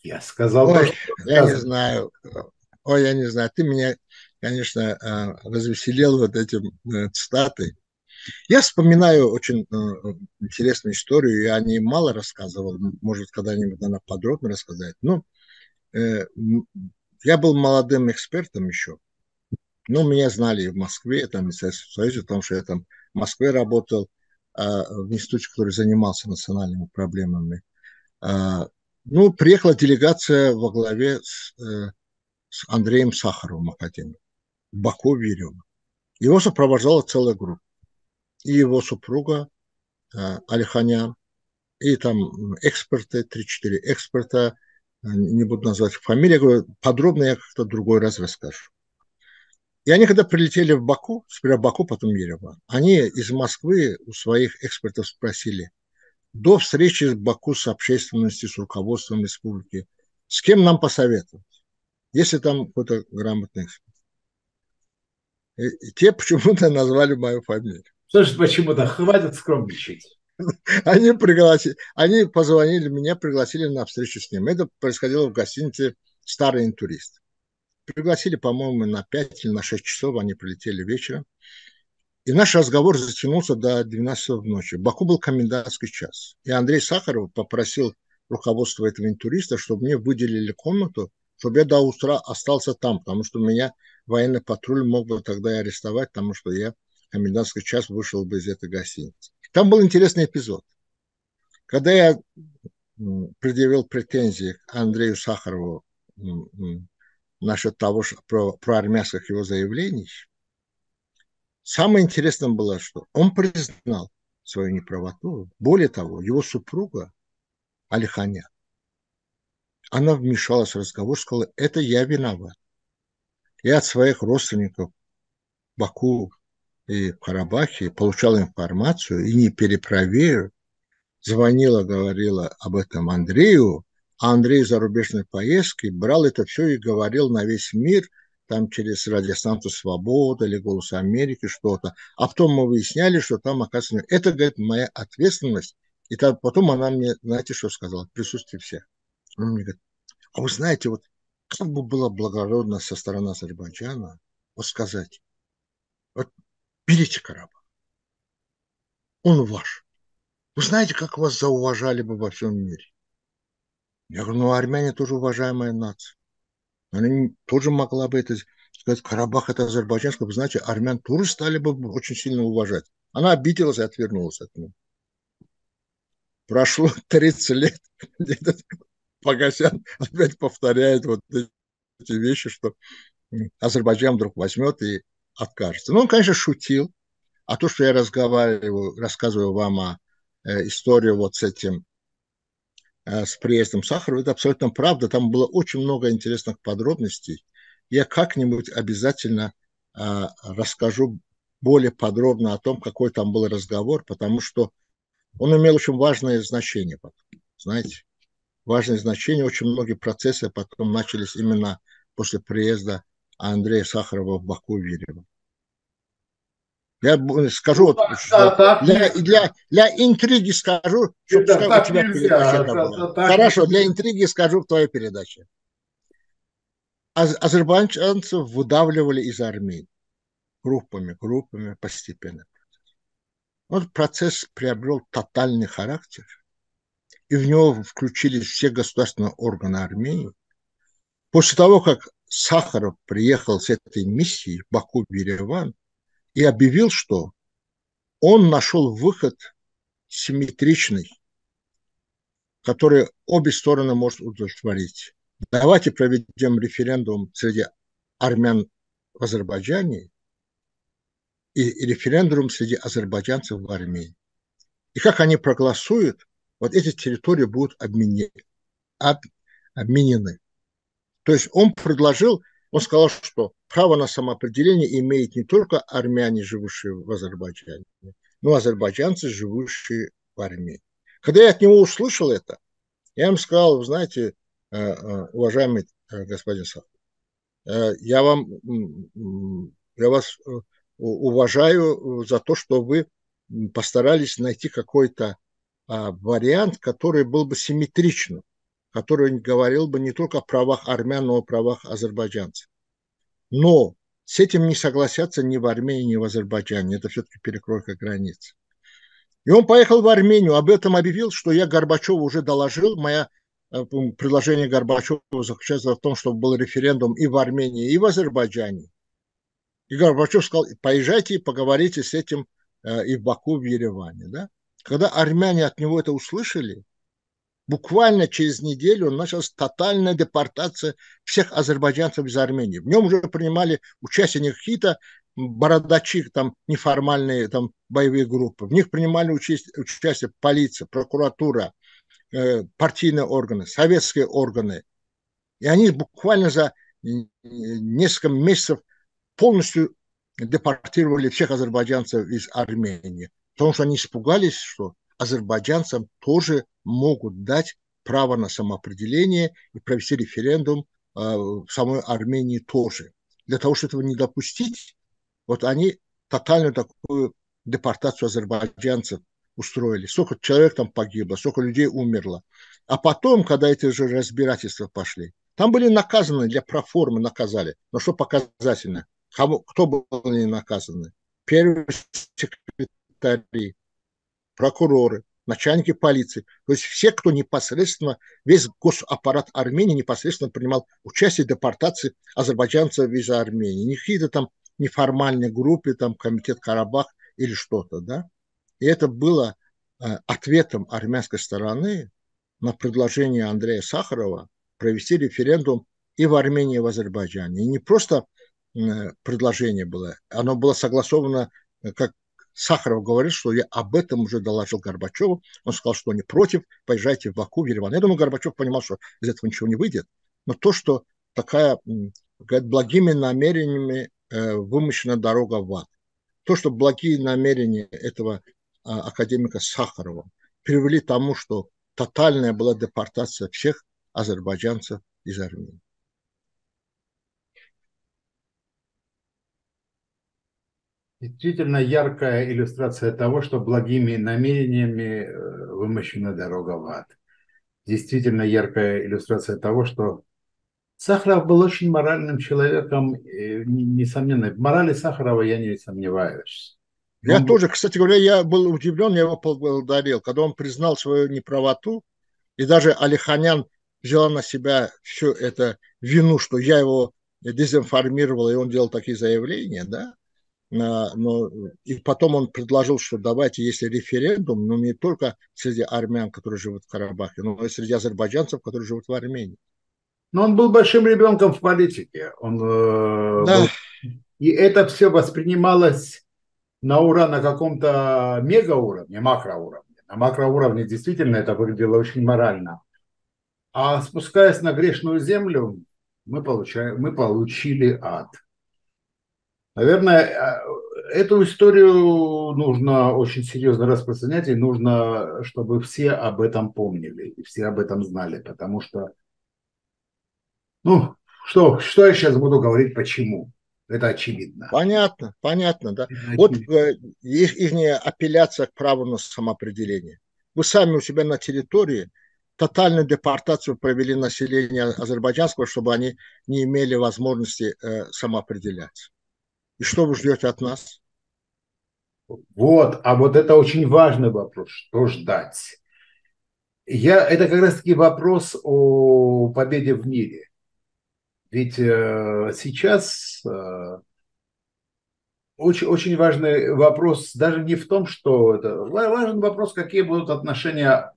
Я сказал Ой, то, что я не знаю. Ой, я не знаю. Ты меня, конечно, э, развеселил вот этим э, цитатой. Я вспоминаю очень э, интересную историю, я о ней мало рассказывал, может, когда-нибудь она подробно рассказать. Но э, я был молодым экспертом еще. Ну, меня знали в Москве, там, в Советском Союзе, потому что я там в Москве работал, э, в институте, который занимался национальными проблемами. Э, ну, приехала делегация во главе с, э, с Андреем Сахаровым, академиком, в Баку, Вирево. Его сопровождала целая группа и его супруга э, Алиханян, и там эксперты, 3-4 эксперта, э, не буду называть фамилии, говорю, подробно я как-то другой раз расскажу. И они, когда прилетели в Баку, сперва Баку, потом Ерева, они из Москвы у своих экспертов спросили, до встречи в Баку с общественностью, с руководством республики, с кем нам посоветовать, если там какой-то грамотный эксперт. И те почему-то назвали мою фамилию. Слушай, почему-то хватит скромничать. Они пригласили, они позвонили меня, пригласили на встречу с ним. Это происходило в гостинице «Старый интурист». Пригласили, по-моему, на 5 или на 6 часов, они прилетели вечером. И наш разговор затянулся до 12 в ночи. Баку был комендантский час. И Андрей Сахаров попросил руководство этого интуриста, чтобы мне выделили комнату, чтобы я до утра остался там, потому что меня военный патруль мог бы тогда и арестовать, потому что я комендантский час вышел бы из этой гостиницы. Там был интересный эпизод. Когда я предъявил претензии к Андрею Сахарову насчет того, что, про, про армянских его заявлений, самое интересное было, что он признал свою неправоту. Более того, его супруга Алиханя, она вмешалась в разговор, сказала, это я виноват. Я от своих родственников в Баку и в Карабахе получал информацию и не перепроверил. Звонила, говорила об этом Андрею, а Андрей зарубежной поездки брал это все и говорил на весь мир, там через радиостанцию «Свобода» или «Голос Америки» что-то. А потом мы выясняли, что там, оказывается, это, говорит, моя ответственность. И так, потом она мне, знаете, что сказала? В присутствии всех. Она мне говорит, а вы знаете, вот как бы было благородно со стороны Азербайджана вот сказать, вот берите Карабах, он ваш. Вы знаете, как вас зауважали бы во всем мире? Я говорю, ну армяне тоже уважаемая нация. Она тоже могла бы это сказать, Карабах это азербайджанское, знаете, армян тоже стали бы очень сильно уважать. Она обиделась и отвернулась от него. Прошло 30 лет, где-то Погосян опять повторяет вот эти вещи, что Азербайджан вдруг возьмет и откажется. Ну, он, конечно, шутил, а то, что я разговариваю, рассказываю вам о э, истории вот с этим, с приездом Сахарова, это абсолютно правда. Там было очень много интересных подробностей. Я как-нибудь обязательно э, расскажу более подробно о том, какой там был разговор, потому что он имел очень важное значение знаете важное значение. Очень многие процессы потом начались именно после приезда Андрея Сахарова в Баку и Вирево. Я скажу, вот, да, что так, для, для, для интриги скажу, чтобы это, у тебя нельзя, передача это, была. Это, Хорошо, для интриги скажу в твоей передаче. Аз, азербайджанцев выдавливали из Армении группами, группами постепенно. Вот процесс приобрел тотальный характер – и в него включились все государственные органы Армении. После того, как Сахаров приехал с этой миссией в Баку, в Ереван, и объявил, что он нашел выход симметричный, который обе стороны может удовлетворить. Давайте проведем референдум среди армян в Азербайджане и референдум среди азербайджанцев в Армении. И как они проголосуют, вот эти территории будут обменены. Об, обменены. То есть он предложил, он сказал, что право на самоопределение имеет не только армяне, живущие в Азербайджане, но и азербайджанцы, живущие в Армении. Когда я от него услышал это, я ему сказал, вы знаете, э, э, уважаемый э, господин Сахар, я вам, я вас уважаю за то, что вы постарались найти какой-то а, вариант, который был бы симметричным, который говорил бы не только о правах армян, но и о правах азербайджанцев. Но с этим не согласятся ни в Армении, ни в Азербайджане. Это все-таки перекройка границ. И он поехал в Армению, об этом объявил, что я Горбачеву уже доложил. Мое э, предложение Горбачева заключается в том, чтобы был референдум и в Армении, и в Азербайджане. И Горбачев сказал, поезжайте и поговорите с этим э, и в Баку, в Ереване. Да? Когда армяне от него это услышали, буквально через неделю началась тотальная депортация всех азербайджанцев из Армении. В нем уже принимали участие не какие-то бородачи, там, неформальные там, боевые группы. В них принимали участие, участие полиция, прокуратура, э, партийные органы, советские органы. И они буквально за несколько месяцев полностью депортировали всех азербайджанцев из Армении. Потому что они испугались, что азербайджанцам тоже могут дать право на самоопределение и провести референдум э, в самой Армении тоже. Для того, чтобы этого не допустить, вот они тотальную такую депортацию азербайджанцев устроили. Сколько человек там погибло, сколько людей умерло. А потом, когда эти же разбирательства пошли, там были наказаны, для проформы наказали. Но что показательно? Кому, кто был не наказаны? Первый секретарь прокуроры, начальники полиции, то есть все, кто непосредственно, весь госаппарат Армении непосредственно принимал участие в депортации азербайджанцев из Армении. Не какие-то там неформальные группы, там комитет Карабах или что-то, да. И это было э, ответом армянской стороны на предложение Андрея Сахарова провести референдум и в Армении, и в Азербайджане. И не просто предложение было, оно было согласовано, как Сахаров говорит, что я об этом уже доложил Горбачеву. Он сказал, что они против, поезжайте в Баку, в Ереван. Я думаю, Горбачев понимал, что из этого ничего не выйдет. Но то, что такая, говорят, благими намерениями э, вымощена дорога в ад. То, что благие намерения этого а, академика Сахарова привели к тому, что тотальная была депортация всех азербайджанцев из Армении. Действительно яркая иллюстрация того, что благими намерениями э, вымощена дорога в ад. Действительно яркая иллюстрация того, что Сахаров был очень моральным человеком, несомненно. В морали Сахарова я не сомневаюсь. Я он... тоже, кстати говоря, я был удивлен, я его поблагодарил, когда он признал свою неправоту, и даже Алиханян взял на себя всю эту вину, что я его дезинформировал, и он делал такие заявления, да, но и потом он предложил, что давайте, если референдум, но не только среди армян, которые живут в Карабахе, но и среди азербайджанцев, которые живут в Армении. Но он был большим ребенком в политике. Он, э, да. был... И это все воспринималось на ура на каком-то мегауровне, макроуровне. На макроуровне действительно это выглядело очень морально. А спускаясь на грешную землю, мы, получаем, мы получили ад. Наверное, а, эту историю нужно очень серьезно распространять, и нужно, чтобы все об этом помнили, и все об этом знали, потому что, ну, что, что я сейчас буду говорить, почему? Это очевидно. Понятно, понятно, да. вот э, их, их апелляция к праву на самоопределение. Вы сами у себя на территории тотальную депортацию провели население азербайджанского, чтобы они не имели возможности э, самоопределяться. И что вы ждете от нас? Вот, а вот это очень важный вопрос, что ждать. Я, это как раз-таки вопрос о победе в мире. Ведь э, сейчас э, очень, очень важный вопрос даже не в том, что это важен вопрос, какие будут отношения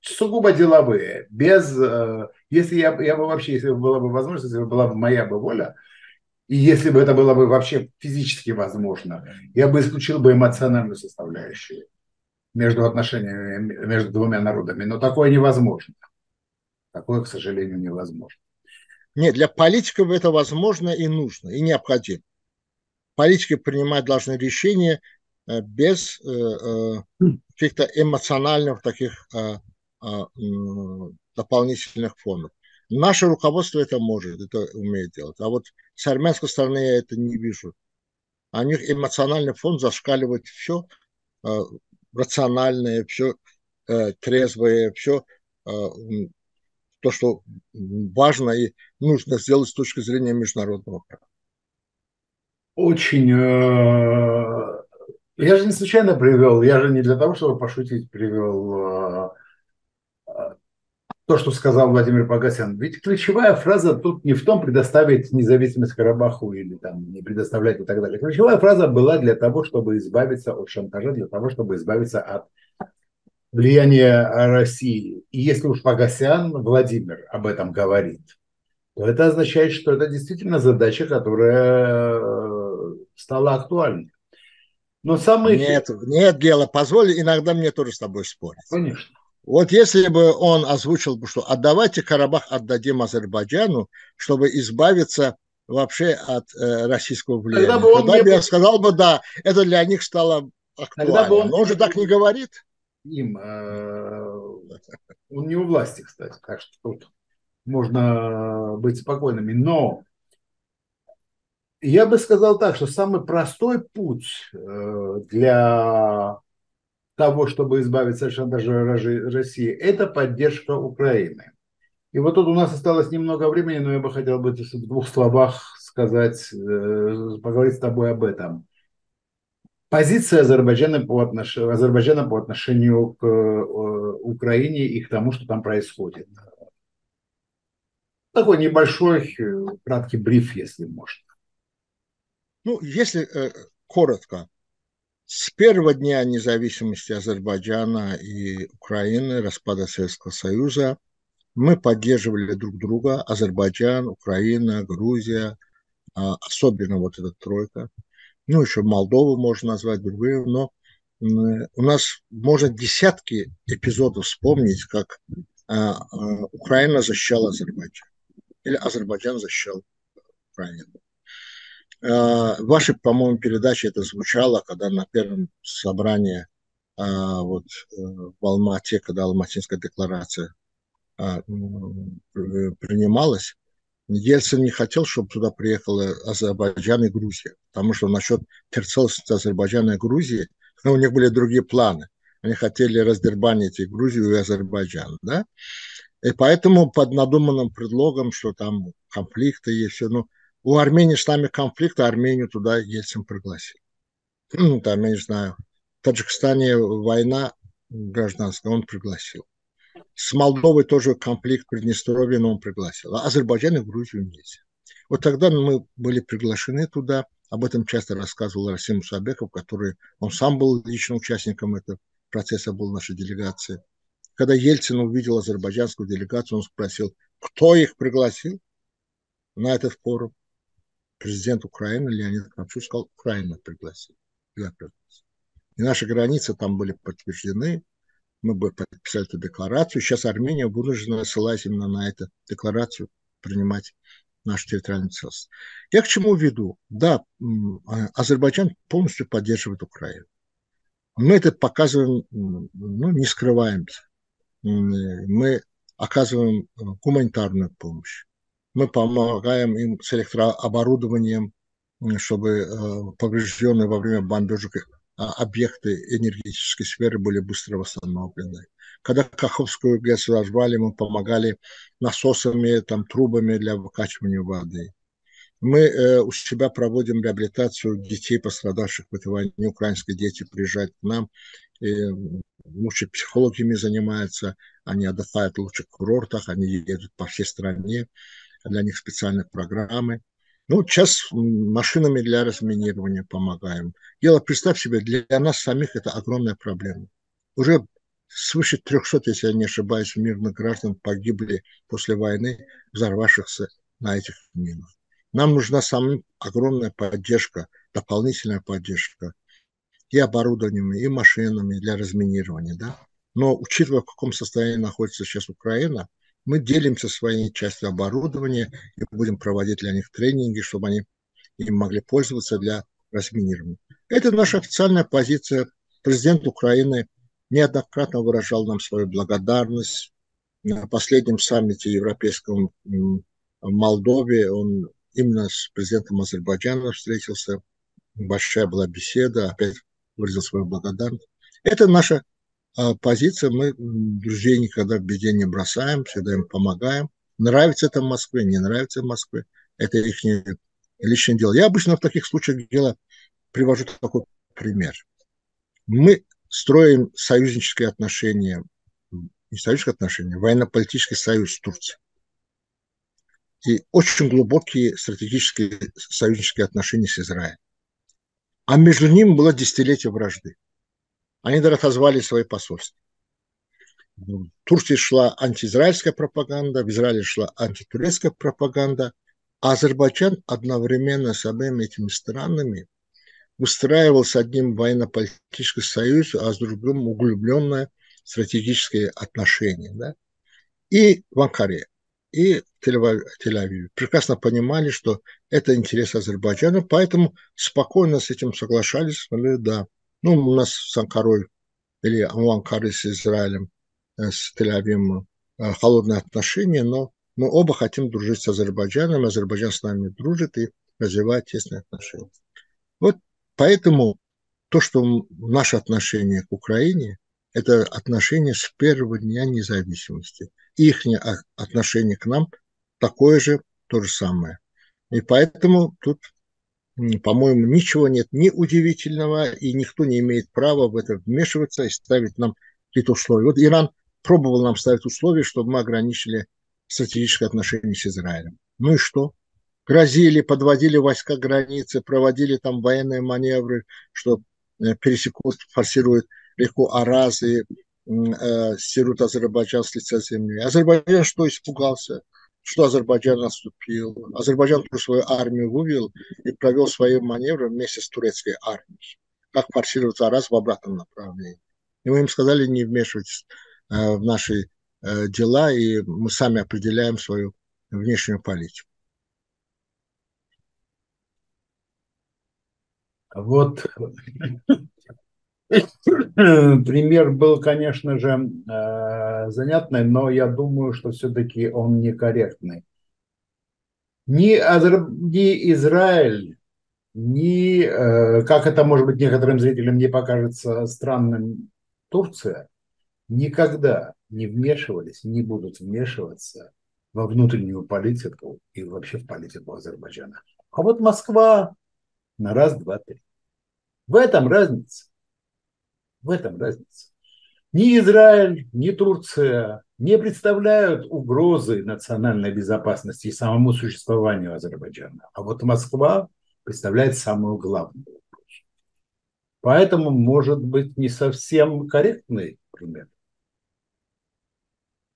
сугубо деловые, без, э, если я, я бы вообще, если бы была бы возможность, если бы была бы моя бы воля, и если бы это было бы вообще физически возможно, я бы исключил бы эмоциональную составляющую между отношениями между двумя народами. Но такое невозможно. Такое, к сожалению, невозможно. Нет, для политиков это возможно и нужно, и необходимо. Политики принимать должны решения э, без э, э, каких-то эмоциональных таких дополнительных фонов. Наше руководство это может, это умеет делать. А вот с армянской стороны я это не вижу. А у них эмоциональный фон зашкаливает все э, рациональное, все э, трезвое, все э, то, что важно и нужно сделать с точки зрения международного права. Очень. Э, я же не случайно привел, я же не для того, чтобы пошутить, привел э, то, что сказал Владимир Погасян. Ведь ключевая фраза тут не в том предоставить независимость Карабаху или там не предоставлять и так далее. Ключевая фраза была для того, чтобы избавиться от шантажа, для того, чтобы избавиться от влияния России. И если уж Погасян, Владимир, об этом говорит, то это означает, что это действительно задача, которая э, стала актуальной. Но самый... Нет, нет, Гела, позволь иногда мне тоже с тобой спорить. Конечно. Вот если бы он озвучил бы, что отдавайте Карабах отдадим Азербайджану, чтобы избавиться вообще от э, российского влияния. Тогда бы он Тогда бы я сказал бы, да, это для них стало актуально. бы он... Но он же так не говорит. Им, э, он не у власти, кстати, так что тут можно быть спокойными. Но я бы сказал так, что самый простой путь э, для того, чтобы избавиться от шантажа России, это поддержка Украины. И вот тут у нас осталось немного времени, но я бы хотел бы в двух словах сказать, э, поговорить с тобой об этом. Позиция Азербайджана по, отнош... Азербайджана по отношению к э, Украине и к тому, что там происходит. Такой небольшой, э, краткий бриф, если можно. Ну, если коротко, С первого дня независимости Азербайджана и Украины, распада Советского Союза, мы поддерживали друг друга, Азербайджан, Украина, Грузия, а, особенно вот эта тройка. Ну, еще Молдову можно назвать, другие, но у нас можно десятки эпизодов вспомнить, как а, а, Украина защищала Азербайджан. Или Азербайджан защищал Украину. В вашей, по-моему, передаче это звучало, когда на первом собрании вот, э, в Алмате, когда Алматинская декларация принималась, Ельцин не хотел, чтобы туда приехала Азербайджан и Грузия, потому что насчет целостности Азербайджана и Грузии у них были другие планы. Они хотели раздербанить и Грузию, и Азербайджан, да? И поэтому под надуманным предлогом, что там конфликты есть, все, ну, у Армении с нами конфликт, а Армению туда Ельцин пригласил. Ну, там, я не знаю, в Таджикистане война гражданская, он пригласил. С Молдовой тоже конфликт Приднестровья, но он пригласил. А Азербайджан и Грузию нельзя. Вот тогда мы были приглашены туда. Об этом часто рассказывал Расим Мусабеков, который, он сам был личным участником этого процесса, был в нашей делегации. Когда Ельцин увидел азербайджанскую делегацию, он спросил, кто их пригласил на этот форум. Президент Украины Леонид Кравчук сказал, Украина пригласила. И наши границы там были подтверждены, мы бы подписали эту декларацию. Сейчас Армения вынуждена, ссылаясь именно на эту декларацию, принимать нашу территориальную целостность. Я к чему веду? Да, а, Азербайджан полностью поддерживает Украину. Мы это показываем, ну, не скрываемся. Мы оказываем гуманитарную помощь. Мы помогаем им с электрооборудованием, чтобы э, поврежденные во время бомбежек а, объекты энергетической сферы были быстро восстановлены. Когда Каховскую ГЭС развали, мы помогали насосами, там, трубами для выкачивания воды. Мы э, у себя проводим реабилитацию детей, пострадавших в этой войне. Украинские дети приезжают к нам, и лучше психологами занимаются, они отдыхают в лучших курортах, они едут по всей стране, для них специальные программы. Ну, сейчас машинами для разминирования помогаем. Дело, представь себе, для нас самих это огромная проблема. Уже свыше 300, если я не ошибаюсь, мирных граждан погибли после войны, взорвавшихся на этих минах. Нам нужна самым огромная поддержка, дополнительная поддержка и оборудованием, и машинами для разминирования. Да? Но учитывая, в каком состоянии находится сейчас Украина, мы делимся своей частью оборудования и будем проводить для них тренинги, чтобы они им могли пользоваться для разминирования. Это наша официальная позиция. Президент Украины неоднократно выражал нам свою благодарность. На последнем саммите европейском в Молдове он именно с президентом Азербайджана встретился. Большая была беседа, опять выразил свою благодарность. Это наша позиция, мы друзей никогда в беде не бросаем, всегда им помогаем. Нравится это Москве, не нравится Москве, это их личное дело. Я обычно в таких случаях дело привожу такой пример. Мы строим союзнические отношения, не союзнические отношения, военно-политический союз с Турцией. И очень глубокие стратегические союзнические отношения с Израилем. А между ними было десятилетие вражды. Они даже отозвали свои посольства. В Турции шла антиизраильская пропаганда, в Израиле шла антитурецкая пропаганда, а Азербайджан одновременно с обеими этими странами выстраивал с одним военно-политический союз, а с другим углубленное стратегические отношения. Да? И в Анкаре, и Тель-Авиве прекрасно понимали, что это интерес Азербайджана, поэтому спокойно с этим соглашались, сказали, да, ну, у нас с Анкарой или у с Израилем, э, с Тель-Авивом э, холодные отношения, но мы оба хотим дружить с Азербайджаном, Азербайджан с нами дружит и развивает тесные отношения. Вот поэтому то, что наше отношение к Украине, это отношение с первого дня независимости. Их отношение к нам такое же, то же самое. И поэтому тут по-моему, ничего нет ни удивительного, и никто не имеет права в это вмешиваться и ставить нам какие-то условия. Вот Иран пробовал нам ставить условия, чтобы мы ограничили стратегические отношения с Израилем. Ну и что? Грозили, подводили войска к границе, проводили там военные маневры, что пересекут, форсируют реку Араз и стирут Азербайджан с лица земли. Азербайджан что испугался? Что Азербайджан наступил? Азербайджан свою армию вывел и провел свои маневры вместе с турецкой армией. Как форсировать Араз в обратном направлении. И мы им сказали, не вмешивайтесь в наши дела, и мы сами определяем свою внешнюю политику. Вот пример был, конечно же, э, занятный, но я думаю, что все-таки он некорректный. Ни, Азер... ни Израиль, ни, э, как это может быть некоторым зрителям не покажется странным, Турция никогда не вмешивались, не будут вмешиваться во внутреннюю политику и вообще в политику Азербайджана. А вот Москва на раз, два, три. В этом разница. В этом разница. Ни Израиль, ни Турция не представляют угрозы национальной безопасности и самому существованию Азербайджана. А вот Москва представляет самую главную угрозу. Поэтому, может быть, не совсем корректный пример.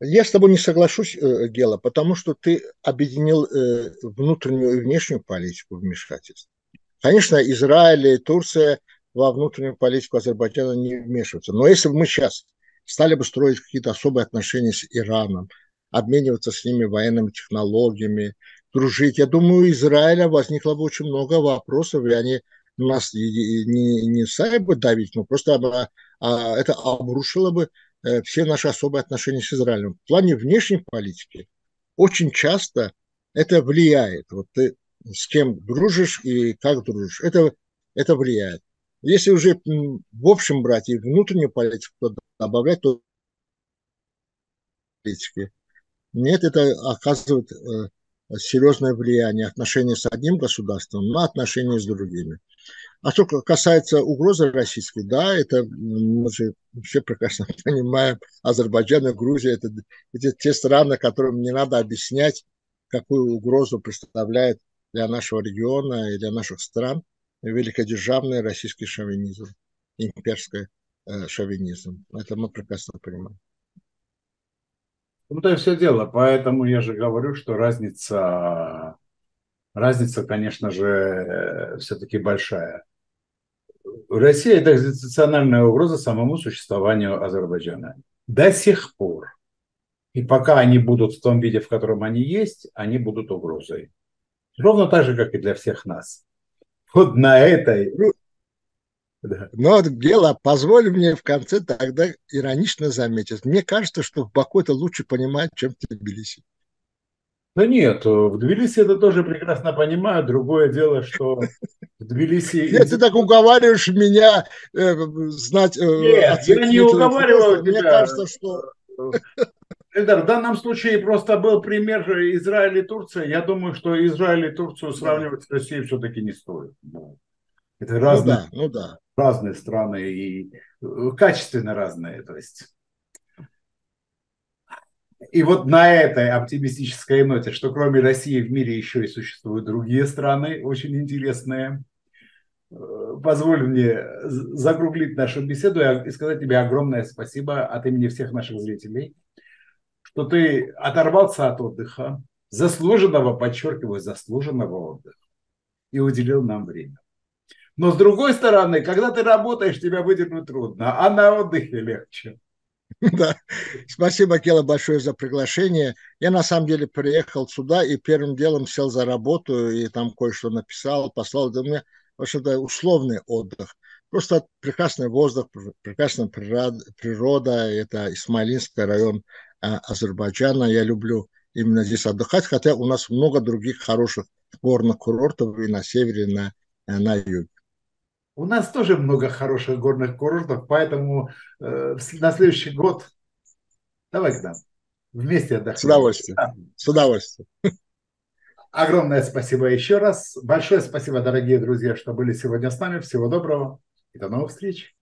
Я с тобой не соглашусь, э, Гела, потому что ты объединил э, внутреннюю и внешнюю политику вмешательств. Конечно, Израиль и Турция во внутреннюю политику Азербайджана не вмешиваются. Но если бы мы сейчас стали бы строить какие-то особые отношения с Ираном, обмениваться с ними военными технологиями, дружить, я думаю, у Израиля возникло бы очень много вопросов, и они нас не, не стали бы давить, но просто а, а, это обрушило бы э, все наши особые отношения с Израилем. В плане внешней политики очень часто это влияет. Вот ты с кем дружишь и как дружишь. Это, это влияет. Если уже в общем брать и внутреннюю политику добавлять, то политики. Нет, это оказывает э, серьезное влияние отношений с одним государством на отношения с другими. А что касается угрозы российской, да, это мы же все прекрасно понимаем, Азербайджан и Грузия, это, это те страны, которым не надо объяснять, какую угрозу представляет для нашего региона и для наших стран великодержавный российский шовинизм, имперский э, шовинизм. Это мы прекрасно понимаем. Ну, то и все дело. Поэтому я же говорю, что разница, разница, конечно же, э, все-таки большая. Россия – это экзистенциальная угроза самому существованию Азербайджана. До сих пор. И пока они будут в том виде, в котором они есть, они будут угрозой. Ровно так же, как и для всех нас. Вот на этой... Ну, да. Но дело, позволь мне в конце тогда иронично заметить. Мне кажется, что в Баку это лучше понимать, чем в Тбилиси. Да нет, в Тбилиси это тоже прекрасно понимаю. Другое дело, что в Тбилиси... Нет, ты так уговариваешь меня э, знать... Э, нет, я не уговариваю тебя. Мне кажется, что... Эльдар, в данном случае просто был пример Израиля и Турции. Я думаю, что Израиль и Турцию сравнивать с Россией все-таки не стоит. Это разные, ну да, ну да. разные страны и э, качественно разные. То есть. И вот на этой оптимистической ноте, что кроме России в мире еще и существуют другие страны, очень интересные, э, позволь мне закруглить нашу беседу и сказать тебе огромное спасибо от имени всех наших зрителей что ты оторвался от отдыха, заслуженного, подчеркиваю, заслуженного отдыха, и уделил нам время. Но с другой стороны, когда ты работаешь, тебя выдернуть трудно, а на отдыхе легче. Да. Спасибо, Кела, большое за приглашение. Я на самом деле приехал сюда и первым делом сел за работу и там кое-что написал, послал. У меня, в общем-то, условный отдых. Просто прекрасный воздух, прекрасная природа. Это Исмаилинский район Азербайджана. Я люблю именно здесь отдыхать, хотя у нас много других хороших горных курортов и на севере, и на, э, на юге. У нас тоже много хороших горных курортов, поэтому э, на следующий год давай к нам. Вместе отдохнем. С удовольствием. Да. С удовольствием. Огромное спасибо еще раз. Большое спасибо, дорогие друзья, что были сегодня с нами. Всего доброго и до новых встреч.